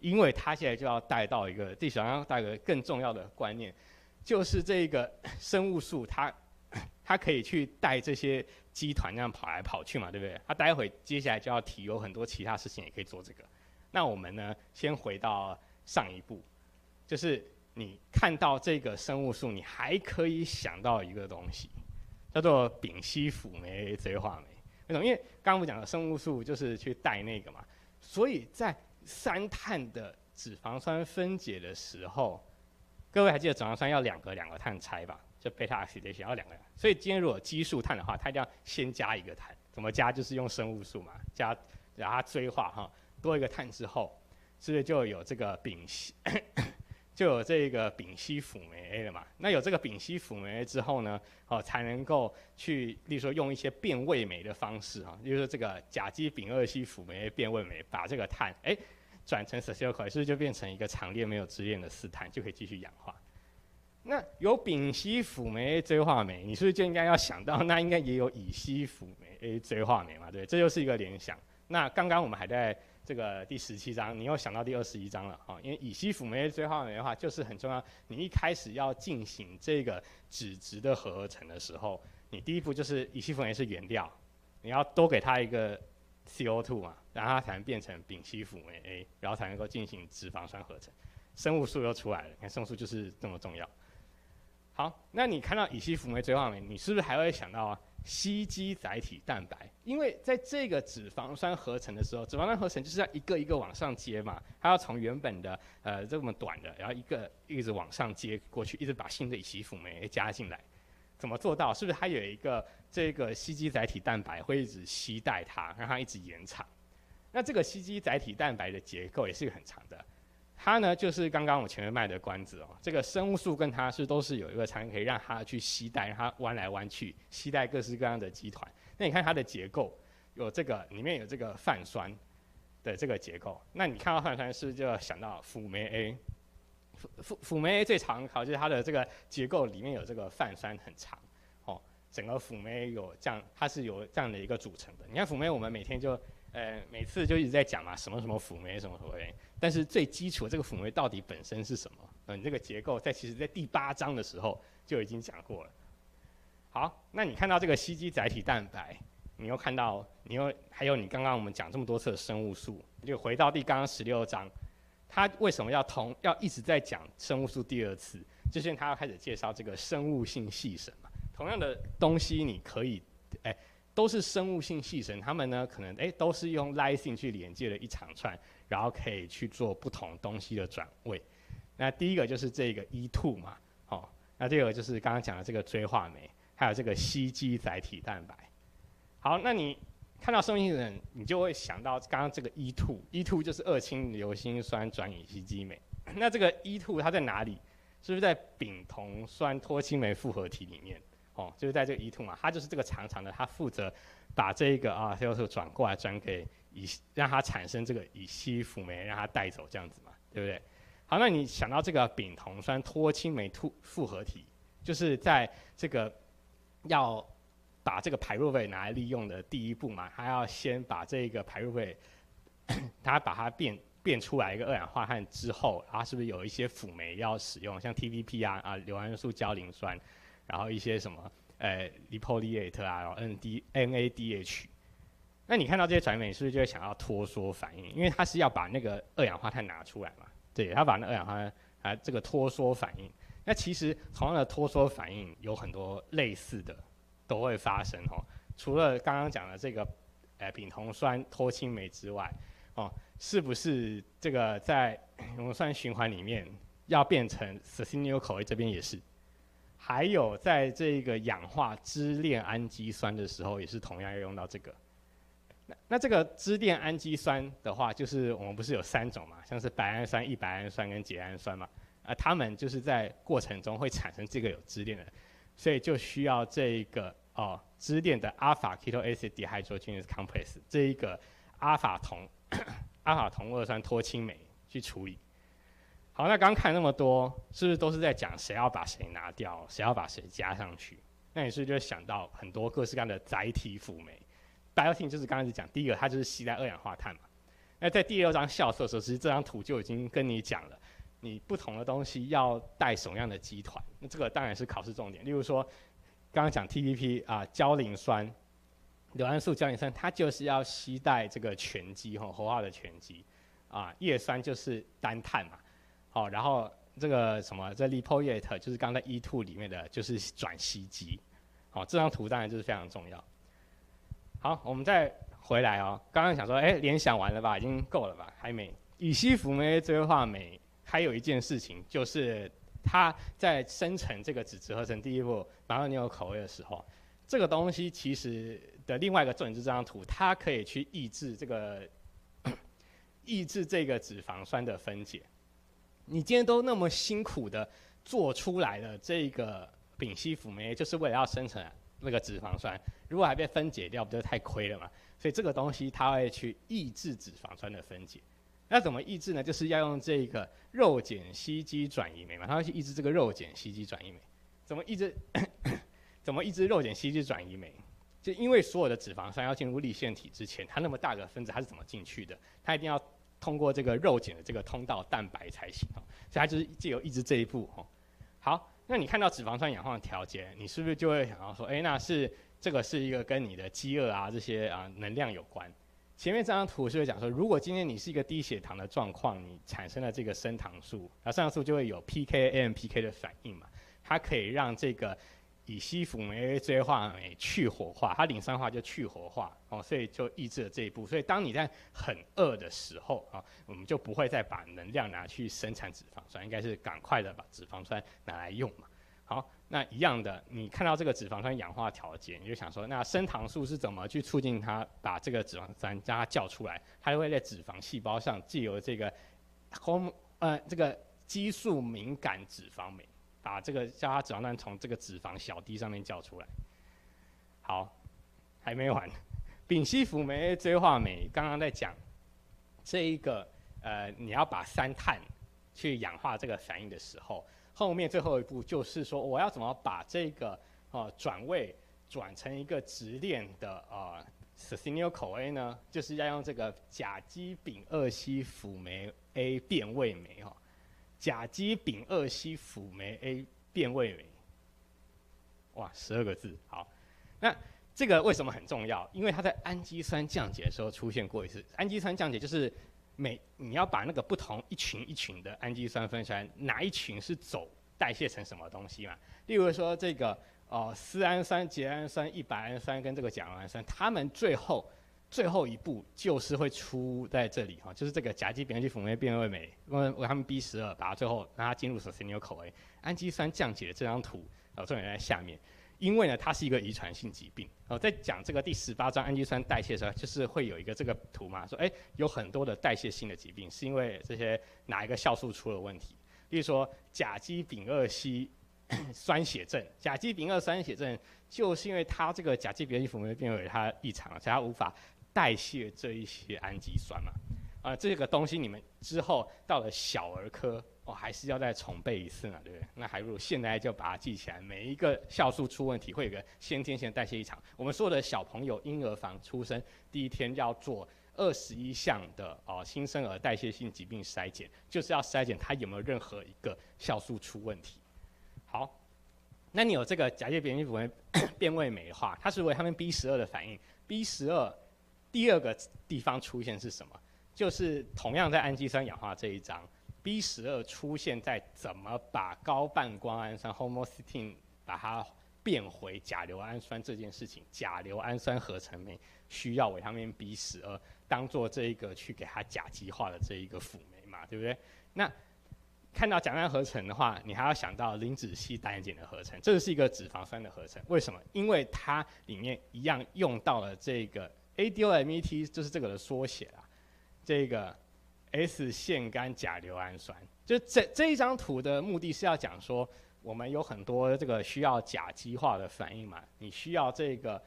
因为它现在就要带到一个第十章带个更重要的观念，就是这个生物素它它可以去带这些。机团这样跑来跑去嘛，对不对？他待会接下来就要提有很多其他事情也可以做这个。那我们呢，先回到上一步，就是你看到这个生物素，你还可以想到一个东西，叫做丙烯辅酶催化酶。为什么？因为刚刚我讲的生物素就是去带那个嘛，所以在三碳的脂肪酸分解的时候，各位还记得脂肪酸要两个两个碳拆吧？就贝塔 oxidation 要两个，所以今天如果奇数碳的话，它一定要先加一个碳。怎么加？就是用生物素嘛，加让它追化哈，多一个碳之后，是不是就有这个丙烯，就有这个丙烯辅酶 A 了嘛？那有这个丙烯辅酶 A 之后呢，哦，才能够去，例如说用一些变位酶的方式哈，例如说这个甲基丙二烯辅酶 A 变位酶，把这个碳哎转成 c 是不是就变成一个长链没有支链的四碳，就可以继续氧化。那有丙烯辅酶 A 追化酶，你是不是就应该要想到，那应该也有乙烯辅酶 A 追化酶嘛？对，这就是一个联想。那刚刚我们还在这个第十七章，你又想到第二十一章了哈，因为乙烯辅酶 A 追化酶的话，就是很重要。你一开始要进行这个脂质的合成的时候，你第一步就是乙烯辅酶是原料，你要多给它一个 CO2 嘛，然后它才能变成丙烯辅酶 A，然后才能够进行脂肪酸合成，生物素又出来了。你看生物素就是这么重要。好，那你看到乙烯辅酶追化酶，你是不是还会想到啊吸基载体蛋白？因为在这个脂肪酸合成的时候，脂肪酸合成就是要一个一个往上接嘛，它要从原本的呃这么短的，然后一个一直往上接过去，一直把新的乙烯辅酶加进来。怎么做到？是不是它有一个这个吸基载体蛋白会一直携带它，让它一直延长？那这个吸基载体蛋白的结构也是很长的。它呢，就是刚刚我前面卖的关子哦。这个生物素跟它是都是有一个产品可以让它去吸带，让它弯来弯去，吸带各式各样的基团。那你看它的结构，有这个里面有这个泛酸的这个结构。那你看到泛酸是不是就要想到辅酶 A？辅辅辅酶 A 最常考就是它的这个结构里面有这个泛酸很长哦。整个辅酶有这样，它是有这样的一个组成的。你看辅酶，我们每天就。呃，每次就一直在讲嘛，什么什么辅酶，什么辅酶，但是最基础这个辅酶到底本身是什么？嗯，这个结构在其实在第八章的时候就已经讲过了。好，那你看到这个吸基载体蛋白，你又看到，你又还有你刚刚我们讲这么多次的生物素，就回到第刚刚十六章，它为什么要同要一直在讲生物素第二次？就是他要开始介绍这个生物性细绳嘛。同样的东西你可以，哎。都是生物性细绳，它们呢可能哎都是用 lysine 去连接了一长串，然后可以去做不同东西的转位。那第一个就是这个 E2 嘛，好，那第二个就是刚刚讲的这个锥化酶，还有这个烯基载体蛋白。好，那你看到生物性人，你就会想到刚刚这个 E2，E2 就是二氢硫辛酸转乙烯基酶。那这个 E2 它在哪里？是不是在丙酮酸脱氢酶复合体里面？哦，就是在这个 E2 嘛，它就是这个长长的，它负责把这一个啊 CO2 转过来转给乙，让它产生这个乙烯辅酶，让它带走这样子嘛，对不对？好，那你想到这个丙酮酸脱氢酶突复合体，就是在这个要把这个排入位拿来利用的第一步嘛，它要先把这个排入位，(coughs) 它把它变变出来一个二氧化碳之后，它是不是有一些辅酶要使用，像 TVP 啊啊硫胺素焦磷酸，然后一些什么呃 lipoleate 啊，然后 ND NADH。那你看到这些转酶，是不是就会想要脱缩反应？因为它是要把那个二氧化碳拿出来嘛？对，它把那二氧化碳啊这个脱缩反应。那其实同样的脱缩反应有很多类似的都会发生哦。除了刚刚讲的这个呃丙酮酸脱氢酶之外，哦，是不是这个在溶酸循环里面要变成 succinyl 口味这边也是？还有在这个氧化支链氨基酸的时候，也是同样要用到这个。那那这个支链氨基酸的话，就是我们不是有三种嘛，像是白氨酸、异白氨酸跟缬氨酸嘛，啊，它们就是在过程中会产生这个有支链的，所以就需要这一个哦支链的 alpha keto acid dehydrogenase complex 这一个阿尔法酮 (coughs) 阿尔法酮二酸脱氢酶去处理。好，那刚看那么多，是不是都是在讲谁要把谁拿掉，谁要把谁加上去？那你是不是就想到很多各式各样的载体辅酶？biotin 就是刚开始讲，第一个它就是吸带二氧化碳嘛。那在第六张校色的时候，其实这张图就已经跟你讲了，你不同的东西要带什么样的基团。那这个当然是考试重点。例如说，刚刚讲 TPP 啊，焦磷酸、硫胺素焦磷酸，它就是要吸带这个醛基哈，活化的醛基啊。叶酸就是单碳嘛，哦，然后这个什么这 lipoate 就是刚才 E2 里面的就是转吸基。好，这张图当然就是非常重要。好，我们再回来哦。刚刚想说，哎，联想完了吧？已经够了吧？还没。乙烯辅酶追化酶还有一件事情，就是它在生成这个脂质合成第一步马尔尼欧口味的时候，这个东西其实的另外一个重点就是这张图，它可以去抑制这个 (coughs) 抑制这个脂肪酸的分解。你今天都那么辛苦的做出来了这个丙烯辅酶，就是为了要生成。那个脂肪酸如果还被分解掉，不就太亏了嘛？所以这个东西它会去抑制脂肪酸的分解。那怎么抑制呢？就是要用这个肉碱烯基转移酶嘛，它会去抑制这个肉碱烯基转移酶。怎么抑制？(coughs) 怎么抑制肉碱烯基转移酶？就因为所有的脂肪酸要进入立腺体之前，它那么大个分子它是怎么进去的？它一定要通过这个肉碱的这个通道蛋白才行哦。所以它就是借由抑制这一步哦。好。那你看到脂肪酸氧化调节，你是不是就会想到说，哎，那是这个是一个跟你的饥饿啊这些啊能量有关？前面这张图是会讲说，如果今天你是一个低血糖的状况，你产生了这个升糖素，那升糖素就会有 PK、AMPK 的反应嘛，它可以让这个。乙烯辅酶追化酶去活化，它磷酸化就去活化哦，所以就抑制了这一步。所以当你在很饿的时候啊，我们就不会再把能量拿去生产脂肪酸，应该是赶快的把脂肪酸拿来用嘛。好，那一样的，你看到这个脂肪酸氧化调节，你就想说，那升糖素是怎么去促进它把这个脂肪酸将它叫出来？它会在脂肪细胞上借由这个 hom 呃这个激素敏感脂肪酶。把这个叫它脂肪酸从这个脂肪小滴上面叫出来。好，还没完。丙烯辅酶追化酶刚刚在讲这一个呃，你要把三碳去氧化这个反应的时候，后面最后一步就是说我要怎么把这个呃转位转成一个直链的呃 succinyl 口 A 呢？就是要用这个甲基丙二烯辅酶 A 变位酶哈。甲基丙二烯辅酶 A 变位酶，哇，十二个字，好。那这个为什么很重要？因为它在氨基酸降解的时候出现过一次。氨基酸降解就是每你要把那个不同一群一群的氨基酸分出来，哪一群是走代谢成什么东西嘛？例如说这个哦，丝氨酸、缬氨酸、异白氨酸跟这个甲氨酸，它们最后。最后一步就是会出在这里哈，就是这个甲基丙二烯辅酶变位酶，因为他们 B 十二，把它最后让它进入羧基牛口味。氨基酸降解的这张图，哦，重点在下面，因为呢，它是一个遗传性疾病。哦，在讲这个第十八章氨基酸代谢的时候，就是会有一个这个图嘛，说哎，有很多的代谢性的疾病，是因为这些哪一个酵素出了问题？例如说 (coughs) 甲基丙二烯酸血症，甲基丙二酸血症就是因为它这个甲基丙二烯辅酶变位它异常了，所以它无法。代谢这一些氨基酸嘛，啊，这个东西你们之后到了小儿科哦，还是要再重背一次嘛，对不对？那还不如现在就把它记起来。每一个酵素出问题，会有个先天性代谢异常。我们所有的小朋友婴儿房出生第一天要做二十一项的哦新生儿代谢性疾病筛检，就是要筛检他有没有任何一个酵素出问题。好，那你有这个甲基变异符酶变位酶的话，它是为他们 B 十二的反应。B 十二第二个地方出现是什么？就是同样在氨基酸氧化这一章，B 十二出现在怎么把高半胱氨酸 homocysteine 把它变回甲硫氨酸这件事情，甲硫氨酸合成酶需要维他命 B 十二当做这一个去给它甲基化的这一个辅酶嘛，对不对？那看到甲胺合成的话，你还要想到磷脂烯单碱的合成，这是一个脂肪酸的合成。为什么？因为它里面一样用到了这个 ADOMET，就是这个的缩写啦。这个 S 腺苷甲硫氨酸，就这这一张图的目的是要讲说，我们有很多这个需要甲基化的反应嘛，你需要这个。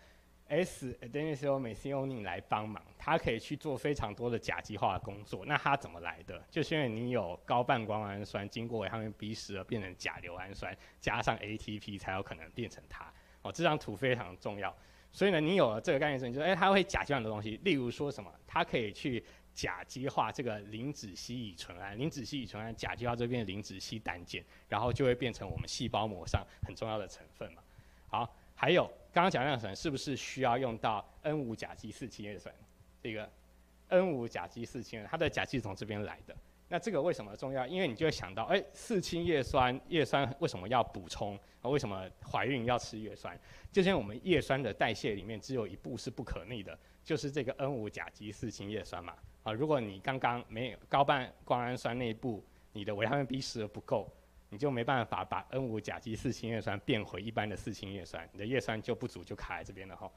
Sadenosylmethionine 来帮忙，它可以去做非常多的甲基化的工作。那它怎么来的？就是因为你有高半胱氨酸经过维他命 B 十二变成甲硫氨酸，加上 ATP 才有可能变成它。哦，这张图非常重要。所以呢，你有了这个概念之后，你就哎，它会甲基化很多东西。例如说什么，它可以去甲基化这个磷脂烯乙醇胺，磷脂烯乙醇胺甲基化这边磷脂烯单碱，然后就会变成我们细胞膜上很重要的成分嘛。好。还有刚刚讲那层是不是需要用到 N 五甲基四氢叶酸？这个 N 五甲基四氢，它的甲基是从这边来的。那这个为什么重要？因为你就会想到，哎，四氢叶酸，叶酸为什么要补充？啊，为什么怀孕要吃叶酸？就像我们叶酸的代谢里面只有一步是不可逆的，就是这个 N 五甲基四氢叶酸嘛。啊，如果你刚刚没有高半胱氨酸那一步，你的维他命 B 十不够。你就没办法把 N 五甲基四氢叶酸变回一般的四氢叶酸，你的叶酸就不足，就卡在这边了哈。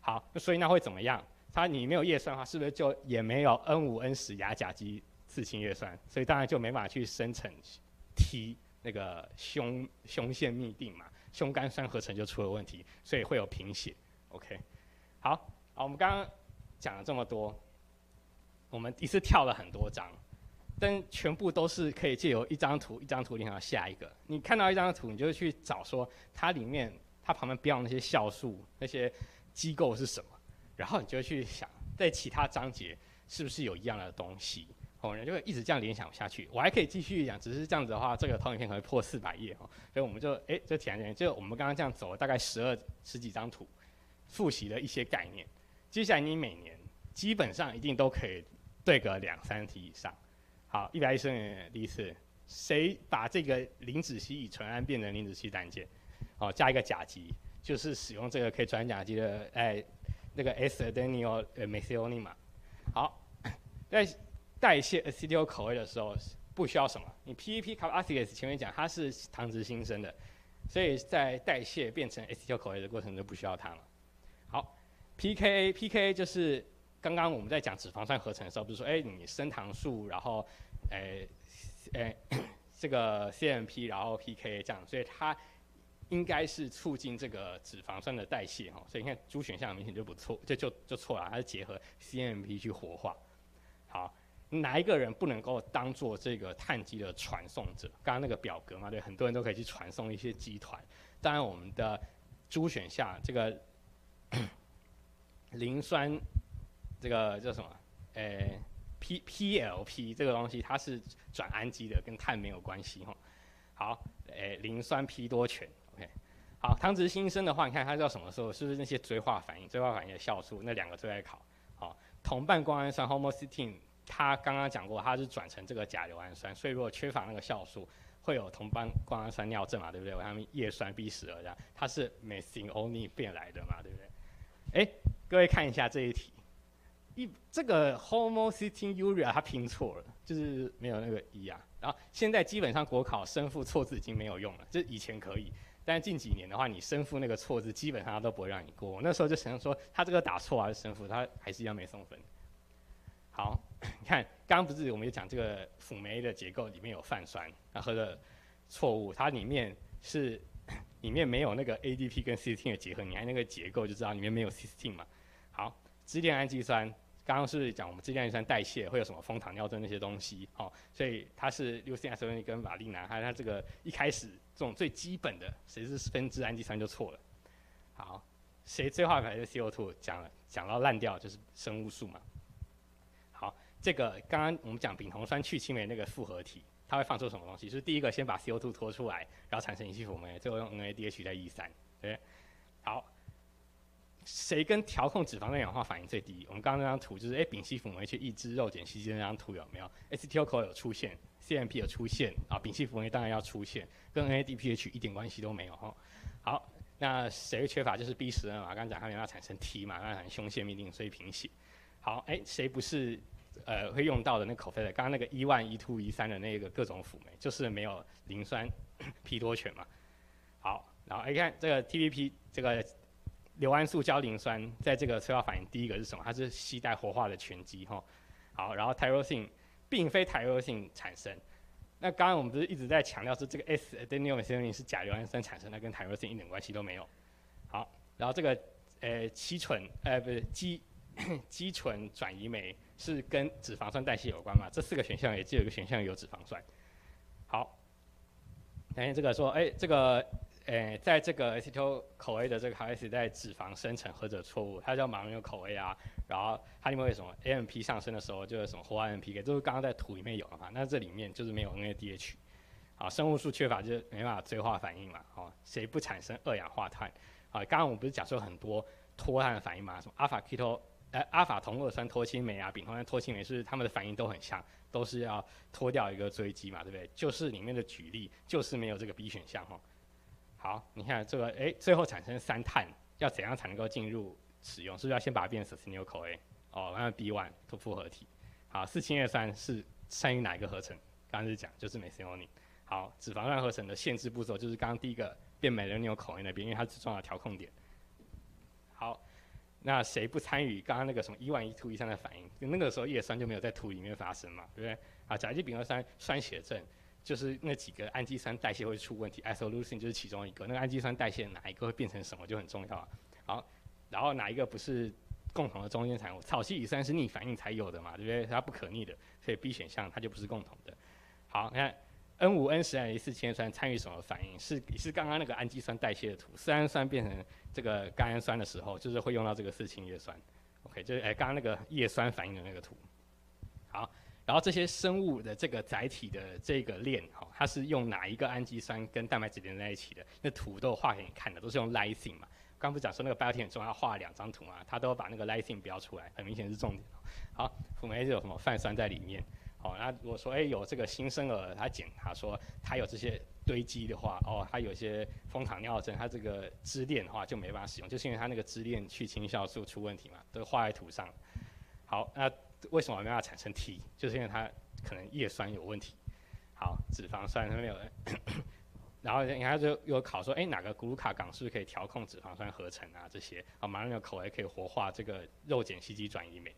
好，那所以那会怎么样？它你没有叶酸的话，是不是就也没有 N 五 N 十亚甲基四氢叶酸？所以当然就没法去生成 T 那个胸胸腺嘧啶嘛，胸苷酸合成就出了问题，所以会有贫血。OK，好，好，我们刚刚讲了这么多，我们一次跳了很多章。但全部都是可以借由一张图，一张图连到下一个。你看到一张图，你就去找说它里面它旁边标那些酵素那些机构是什么，然后你就去想在其他章节是不是有一样的东西，我们就会一直这样联想下去。我还可以继续讲，只是这样子的话，这个投影片可能破四百页哦，所以我们就哎就简单就我们刚刚这样走了大概十二十几张图，复习了一些概念。接下来你每年基本上一定都可以对个两三题以上。好，一百一十年第一次，谁把这个磷脂烯乙醇胺变成磷脂烯单键？哦，加一个甲基，就是使用这个可以转甲基的，哎，那个 S-adenyl methionine 嘛。好，(coughs) 在代谢 acetyl 口味的时候，不需要什么？你 PEP carboxylase 前面讲它是糖脂新生的，所以在代谢变成 acetyl 口味的过程就不需要它了。好，pKa，pKa 就是。刚刚我们在讲脂肪酸合成的时候，不是说，哎，你升糖素，然后，哎，哎，(clears throat) 这个 CMP，然后 PKA 这样，所以它应该是促进这个脂肪酸的代谢哈。所以你看，猪选项明显就不错，就就就错了，它是结合 CMP 去活化。好，哪一个人不能够当做这个碳基的传送者？刚刚那个表格嘛，对，很多人都可以去传送一些基团。当然，我们的猪选项这个 (coughs) 磷酸。这个叫什么？诶，P P L P 这个东西它是转氨基的，跟碳没有关系哈。好，诶，磷酸 P 多醛，OK。好，糖脂新生的话，你看它叫什么时候？是不是那些催化反应？催化反应的酵素，那两个最爱考。好，同半胱氨酸 homocystine 他刚刚讲过，他是转成这个甲硫氨酸，所以如果缺乏那个酵素，会有同半胱氨酸尿症嘛，对不对？我他们叶酸 B 十二这样，它是 methionine 变来的嘛，对不对？诶，各位看一下这一题。一这个 homocysteine urea 它拼错了，就是没有那个 e 啊。然后现在基本上国考生父错字已经没有用了，就以前可以，但是近几年的话，你生父那个错字基本上都不会让你过。那时候就想说他这个打错还是生父，他还是一样没送分。好，(laughs) 你看刚刚不是我们有讲这个辅酶的结构里面有泛酸，然后的错误，它里面是 (coughs) 里面没有那个 ADP 跟 CT 的结合，你看那个结构就知道里面没有 CT 嘛。好，支链氨基酸。刚刚是讲我们支链氨基酸代谢会有什么蜂糖尿症那些东西，哦，所以它是硫辛氨基酸跟马利南，还有它这个一开始这种最基本的谁是分支氨基酸就错了。好，谁最化排的 CO2 讲了讲到烂掉就是生物素嘛。这个刚刚我们讲丙酮酸去氢酶那个复合体，它会放出什么东西？就是第一个先把 CO2 拖出来，然后产生乙烯辅酶，最后用 NADH 再 E 三，对。好，谁跟调控脂肪二氧化反应最低？我们刚刚那张图就是，哎，丙烯辅酶去抑制肉碱吸积那张图有没有？STO 口有出现，CMP 有出现，啊，丙烯辅酶当然要出现，跟 NADPH 一点关系都没有哈。好，那谁缺乏？就是 B 十二嘛，刚刚讲它没办法产生 T 嘛，那产生胸腺嘧啶，所以贫血。好，哎，谁不是？呃，会用到的那口碑的，刚刚那个一万一 two 一三的那个各种辅酶，就是没有磷酸 (coughs) P 多醛嘛。好，然后你看这个 TVP 这个硫胺素焦磷酸，在这个催化反应第一个是什么？它是携带活化的醛基哈。好，然后 tyrosine 并非 tyrosine 产生。那刚刚我们不是一直在强调说这个 S-adenyl 是甲硫氨酸产生，那跟 tyrosine 一点关系都没有。好，然后这个呃七醇呃不是基 (coughs) 基醇转移酶。是跟脂肪酸代谢有关嘛？这四个选项也只有一个选项有脂肪酸。好，等这个说，哎，这个，哎，在这个 ACTO 口 A 的这个卡 S 在脂肪生成或者错误？它叫马龙油口 A 啊，然后它里面为什么 AMP 上升的时候就有什么活化 AMP？就是刚刚在图里面有了嘛？那这里面就是没有 NADH，啊，生物素缺乏就是没办法催化反应嘛？哦，谁不产生二氧化碳？啊，刚刚我们不是讲说很多脱碳的反应嘛？什么 alpha keto 呃，阿法酮二酸脱氢酶啊，丙酮酸脱氢酶是它们的反应都很像，都是要脱掉一个追基嘛，对不对？就是里面的举例，就是没有这个 B 选项哈。好，你看这个，哎，最后产生三碳，要怎样才能够进入使用？是不是要先把它变成 succinyl CoA？哦，那 B one 都复合体。好，四氢叶酸是善于哪一个合成？刚刚是讲就是 methionine。好，脂肪酸合成的限制步骤就是刚刚第一个变美人纽口 A 那边，因为它是重要调控点。那谁不参与刚刚那个什么一万一 two 以上的反应？那个时候叶酸就没有在土里面发生嘛，对不对？啊，甲基丙二酸酸血症就是那几个氨基酸代谢会出问题，isoleucine 就是其中一个。那个氨基酸代谢哪一个会变成什么就很重要啊。好，然后哪一个不是共同的中间产物？草烯乙酸是逆反应才有的嘛，对不对？它不可逆的，所以 B 选项它就不是共同的。好，你看。N 五 N 十二四氢酸参与什么反应？是是刚刚那个氨基酸代谢的图，四氨酸变成这个甘氨酸的时候，就是会用到这个四氢叶酸。OK，就是哎刚刚那个叶酸反应的那个图。好，然后这些生物的这个载体的这个链，哈，它是用哪一个氨基酸跟蛋白质连在一起的？那图都画给你看的，都是用 lysine 嘛。刚不讲说那个 biotin 很重要，画两张图嘛，它都把那个 lysine 标出来，很明显是重点。好，辅酶是有什么泛酸在里面？哦，那如果说哎有这个新生儿，他检查说他有这些堆积的话，哦，他有些蜂糖尿症，他这个支链的话就没办法使用，就是因为他那个支链去氢酵素出问题嘛，都画在图上。好，那为什么没办法产生 T？就是因为它可能叶酸有问题。好，脂肪酸没有，然后你看就有考说，哎，哪个古鲁卡港是不是可以调控脂肪酸合成啊？这些，啊，马上有口也可以活化这个肉碱烯基转移酶。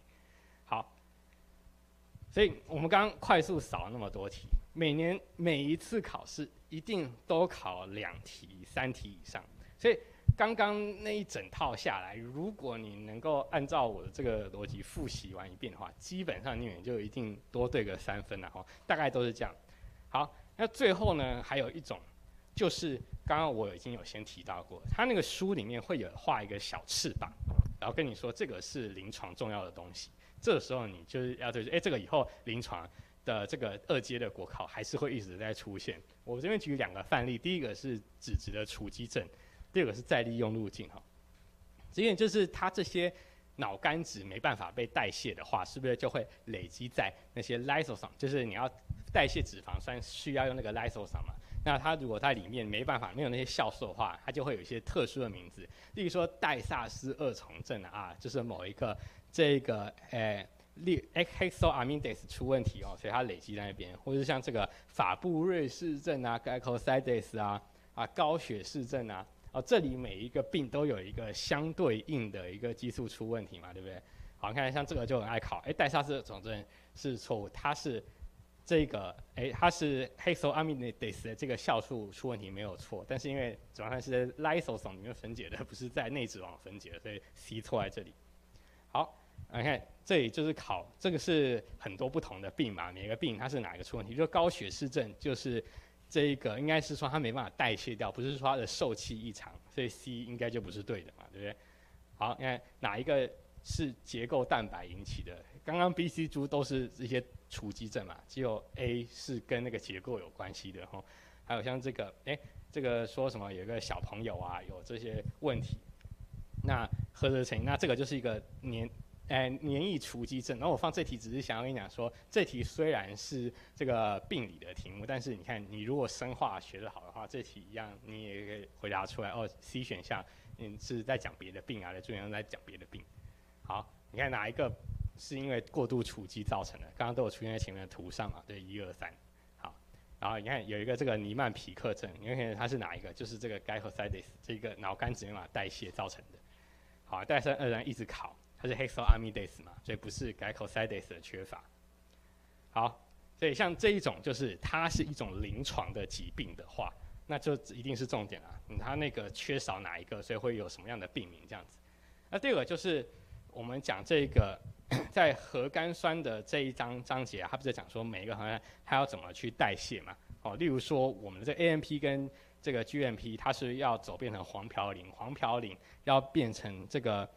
所以我们刚刚快速扫了那么多题，每年每一次考试一定都考两题、三题以上。所以刚刚那一整套下来，如果你能够按照我的这个逻辑复习完一遍的话，基本上你也就一定多对个三分了哦，大概都是这样。好，那最后呢，还有一种就是刚刚我已经有先提到过，他那个书里面会有画一个小翅膀，然后跟你说这个是临床重要的东西。这时候你就是要对，哎，这个以后临床的这个二阶的国考还是会一直在出现。我这边举两个范例，第一个是脂质的储积症，第二个是再利用路径哈。这点就是它这些脑干脂没办法被代谢的话，是不是就会累积在那些 lysosom 就是你要代谢脂肪酸需要用那个 lysosom 嘛？那它如果在里面没办法没有那些酵素的话，它就会有一些特殊的名字，例如说戴萨斯二重症啊，就是某一个。这个诶，列 hexoamidase 出问题哦，所以它累积在那边，或者像这个法布瑞氏症啊，glycosides 啊，啊高血氏症啊，哦这里每一个病都有一个相对应的一个激素出问题嘛，对不对？好，你看像这个就很爱考，哎，戴萨斯总症是错误，它是这个，哎，它是 hexoamidase 的这个酵素出问题没有错，但是因为主要是在 lysosome 里面分解的，不是在内脂肪分解的，所以 C 错在这里。好。你看，这里就是考这个是很多不同的病嘛，每个病它是哪一个出问题？就高血氏症，就是这一个应该是说它没办法代谢掉，不是说它的受气异常，所以 C 应该就不是对的嘛，对不对？好，你看哪一个是结构蛋白引起的。刚刚 B、C 猪都是一些雏鸡症嘛，只有 A 是跟那个结构有关系的哈。还有像这个，哎，这个说什么有个小朋友啊，有这些问题，那合则成，那这个就是一个年，哎，黏液雏鸡症。然后我放这题只是想要跟你讲说，这题虽然是这个病理的题目，但是你看你如果生化学得好的话，这题一样你也可以回答出来。哦，C 选项，嗯，是在讲别的病啊，在注意上在讲别的病。好，你看哪一个？是因为过度储积造成的，刚刚都有出现在前面的图上嘛？对，一二三，好，然后你看有一个这个尼曼匹克症，你看它是哪一个？就是这个 g y c o s i d e s 这个脑干子没办法代谢造成的。好，戴森二人一直考，它是 h e x o a m i d a s 嘛，所以不是 g y c o s i d e s 的缺乏。好，所以像这一种就是它是一种临床的疾病的话，那就一定是重点啊。它那个缺少哪一个，所以会有什么样的病名这样子？那第二个就是我们讲这个。在核苷酸的这一章章节啊，它不是讲说每一个核苷它要怎么去代谢嘛？哦，例如说我们的这 AMP 跟这个 GMP，它是要走变成黄嘌呤，黄嘌呤要变成这个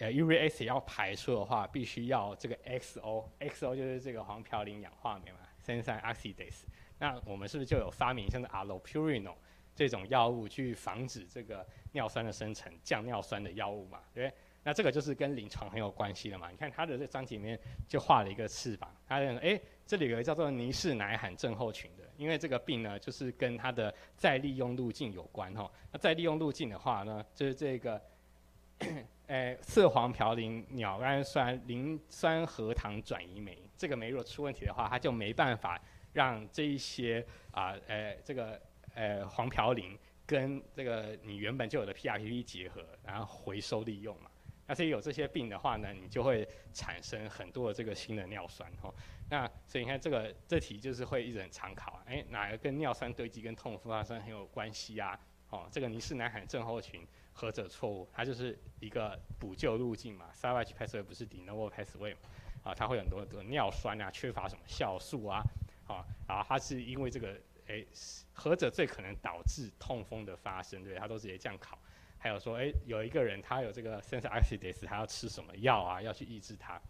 呃，URACE 要排出的话，必须要这个 XO，XO 就是这个黄嘌呤氧化酶嘛 s e n s a n oxidase。那我们是不是就有发明像是 allopurinol 这种药物去防止这个尿酸的生成，降尿酸的药物嘛？对？那这个就是跟临床很有关系的嘛？你看它的这章节里面就画了一个翅膀，它认为哎，这里有个叫做尼氏奶罕症候群的，因为这个病呢就是跟它的再利用路径有关哈。那再利用路径的话呢，就是这个，哎，色黄嘌呤鸟氨酸磷酸核糖转移酶，这个酶如果出问题的话，它就没办法让这一些啊，呃，这个呃黄嘌呤跟这个你原本就有的 PRPP 结合，然后回收利用嘛。那所以有这些病的话呢，你就会产生很多的这个新的尿酸哦。那所以你看这个这题就是会一直很常考，哎，哪个跟尿酸堆积跟痛风发生很有关系啊？哦，这个尼氏南罕症候群何者错误？它就是一个补救路径嘛，salvage pathway 不是 de novo pathway 嘛？啊，它会很多的尿酸啊，缺乏什么酵素啊？啊，然后它是因为这个，哎，何者最可能导致痛风的发生？对，它都直接这样考。还有说，哎，有一个人他有这个 s e n s o oxidase，他要吃什么药啊？要去抑制它。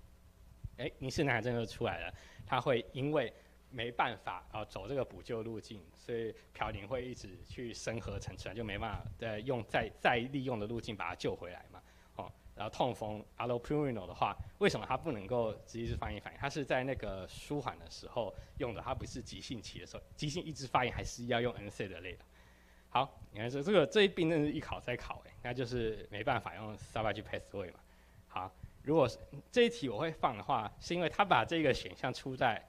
哎，尼氏奶真的出来了，他会因为没办法啊走这个补救路径，所以嘌呤会一直去生合成出来，就没办法再用再再利用的路径把它救回来嘛。哦，然后痛风 allopurinol 的话，为什么它不能够直接是发炎反应？它是在那个舒缓的时候用的，它不是急性期的时候，急性抑制发炎还是要用 NC 的类的。好，你看这这个这一病症是一考再考哎，那就是没办法用 salvage pathway 嘛。好，如果是这一题我会放的话，是因为他把这个选项出在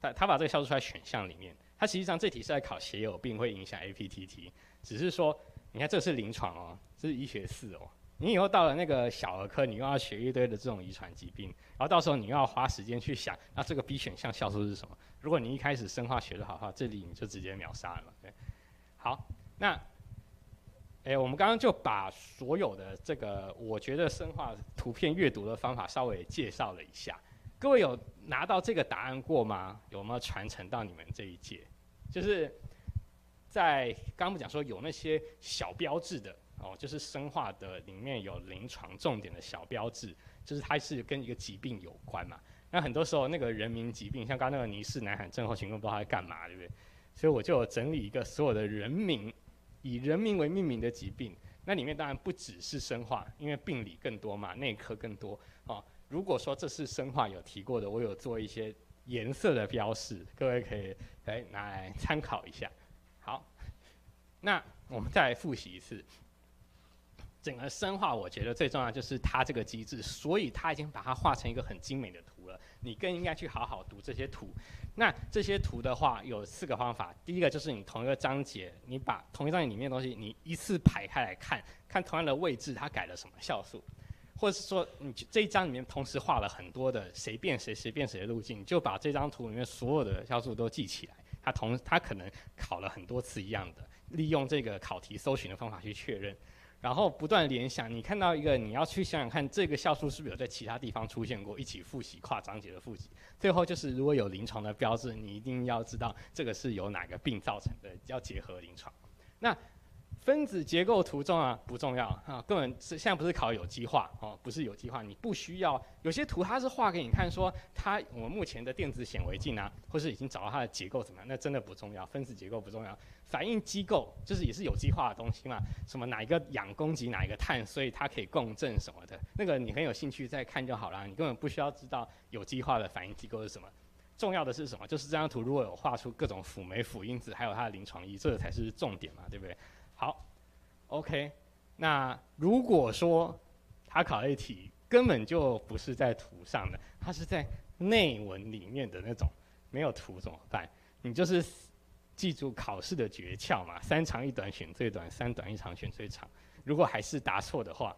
他他把这个销出在选项里面。他实际上这题是在考血友病会影响 APTT，只是说你看这是临床哦，这是医学四哦。你以后到了那个小儿科，你又要学一堆的这种遗传疾病，然后到时候你又要花时间去想，那这个 B 选项酵素是什么？如果你一开始生化学的好的话，这里你就直接秒杀了。对，好。那，哎，我们刚刚就把所有的这个我觉得生化图片阅读的方法稍微介绍了一下。各位有拿到这个答案过吗？有没有传承到你们这一届？就是在刚刚讲说有那些小标志的哦，就是生化的里面有临床重点的小标志，就是它是跟一个疾病有关嘛。那很多时候那个人民疾病，像刚刚那个尼氏南罕症候群，都不知道它在干嘛，对不对？所以我就整理一个所有的人名。以人名为命名的疾病，那里面当然不只是生化，因为病理更多嘛，内科更多哦。如果说这是生化有提过的，我有做一些颜色的标示，各位可以来拿来参考一下。好，那我们再来复习一次。整个生化，我觉得最重要就是它这个机制，所以它已经把它画成一个很精美的图了。你更应该去好好读这些图。那这些图的话，有四个方法。第一个就是你同一个章节，你把同一章节里面的东西，你一次排开来看，看同样的位置它改了什么酵素，或者是说你这一章里面同时画了很多的谁变谁谁变谁的路径，就把这张图里面所有的酵素都记起来。它同它可能考了很多次一样的，利用这个考题搜寻的方法去确认。然后不断联想，你看到一个，你要去想想看，这个酵素是不是有在其他地方出现过，一起复习跨章节的复习。最后就是如果有临床的标志，你一定要知道这个是由哪个病造成的，要结合临床。那分子结构图重要不重要啊？根本是现在不是考有机化哦，不是有机化，你不需要有些图它是画给你看，说它我们目前的电子显微镜啊，或是已经找到它的结构怎么样，那真的不重要，分子结构不重要，反应机构就是也是有机化的东西嘛，什么哪一个氧供给哪一个碳，所以它可以共振什么的，那个你很有兴趣再看就好了，你根本不需要知道有机化的反应机构是什么，重要的是什么？就是这张图如果有画出各种辅酶辅因子，还有它的临床意义，这个才是重点嘛，对不对？好，OK，那如果说他考的题根本就不是在图上的，它是在内文里面的那种，没有图怎么办？你就是记住考试的诀窍嘛，三长一短选最短，三短一长选最长。如果还是答错的话，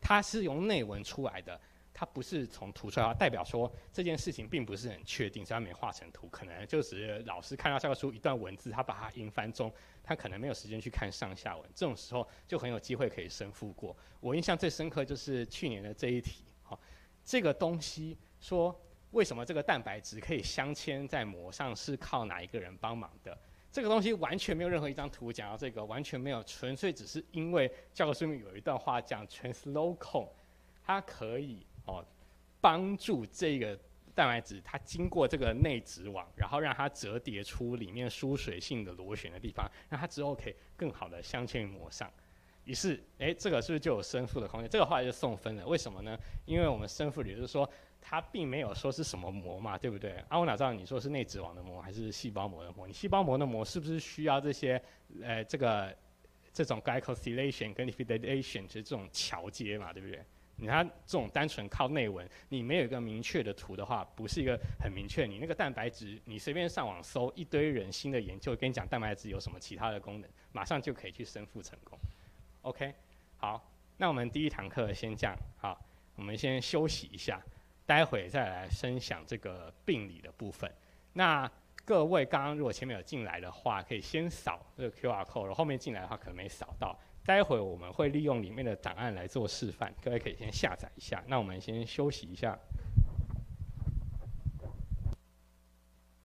它是用内文出来的。它不是从图出来，代表说这件事情并不是很确定，所以它没画成图。可能就是老师看到教科书一段文字，他把它引翻中，他可能没有时间去看上下文。这种时候就很有机会可以生负过。我印象最深刻就是去年的这一题，好，这个东西说为什么这个蛋白质可以镶嵌在膜上是靠哪一个人帮忙的？这个东西完全没有任何一张图讲到这个，完全没有，纯粹只是因为教科书里面有一段话讲 translocon，它可以。哦，帮助这个蛋白质它经过这个内质网，然后让它折叠出里面疏水性的螺旋的地方，让它之后可以更好的镶嵌于膜上。于是，哎，这个是不是就有生负的空间？这个后来就送分了。为什么呢？因为我们生负里就是说，它并没有说是什么膜嘛，对不对？啊，我哪知道你说是内质网的膜还是细胞膜的膜？你细胞膜的膜是不是需要这些，呃，这个这种 glycosylation 跟 lipidation 就是这种桥接嘛，对不对？你看这种单纯靠内文，你没有一个明确的图的话，不是一个很明确。你那个蛋白质，你随便上网搜一堆人新的研究，跟你讲蛋白质有什么其他的功能，马上就可以去生复成功。OK，好，那我们第一堂课先这样，好，我们先休息一下，待会再来分享这个病理的部分。那各位刚刚如果前面有进来的话，可以先扫这个 QR code，后面进来的话可能没扫到。待会我们会利用里面的档案来做示范，各位可以先下载一下。那我们先休息一下。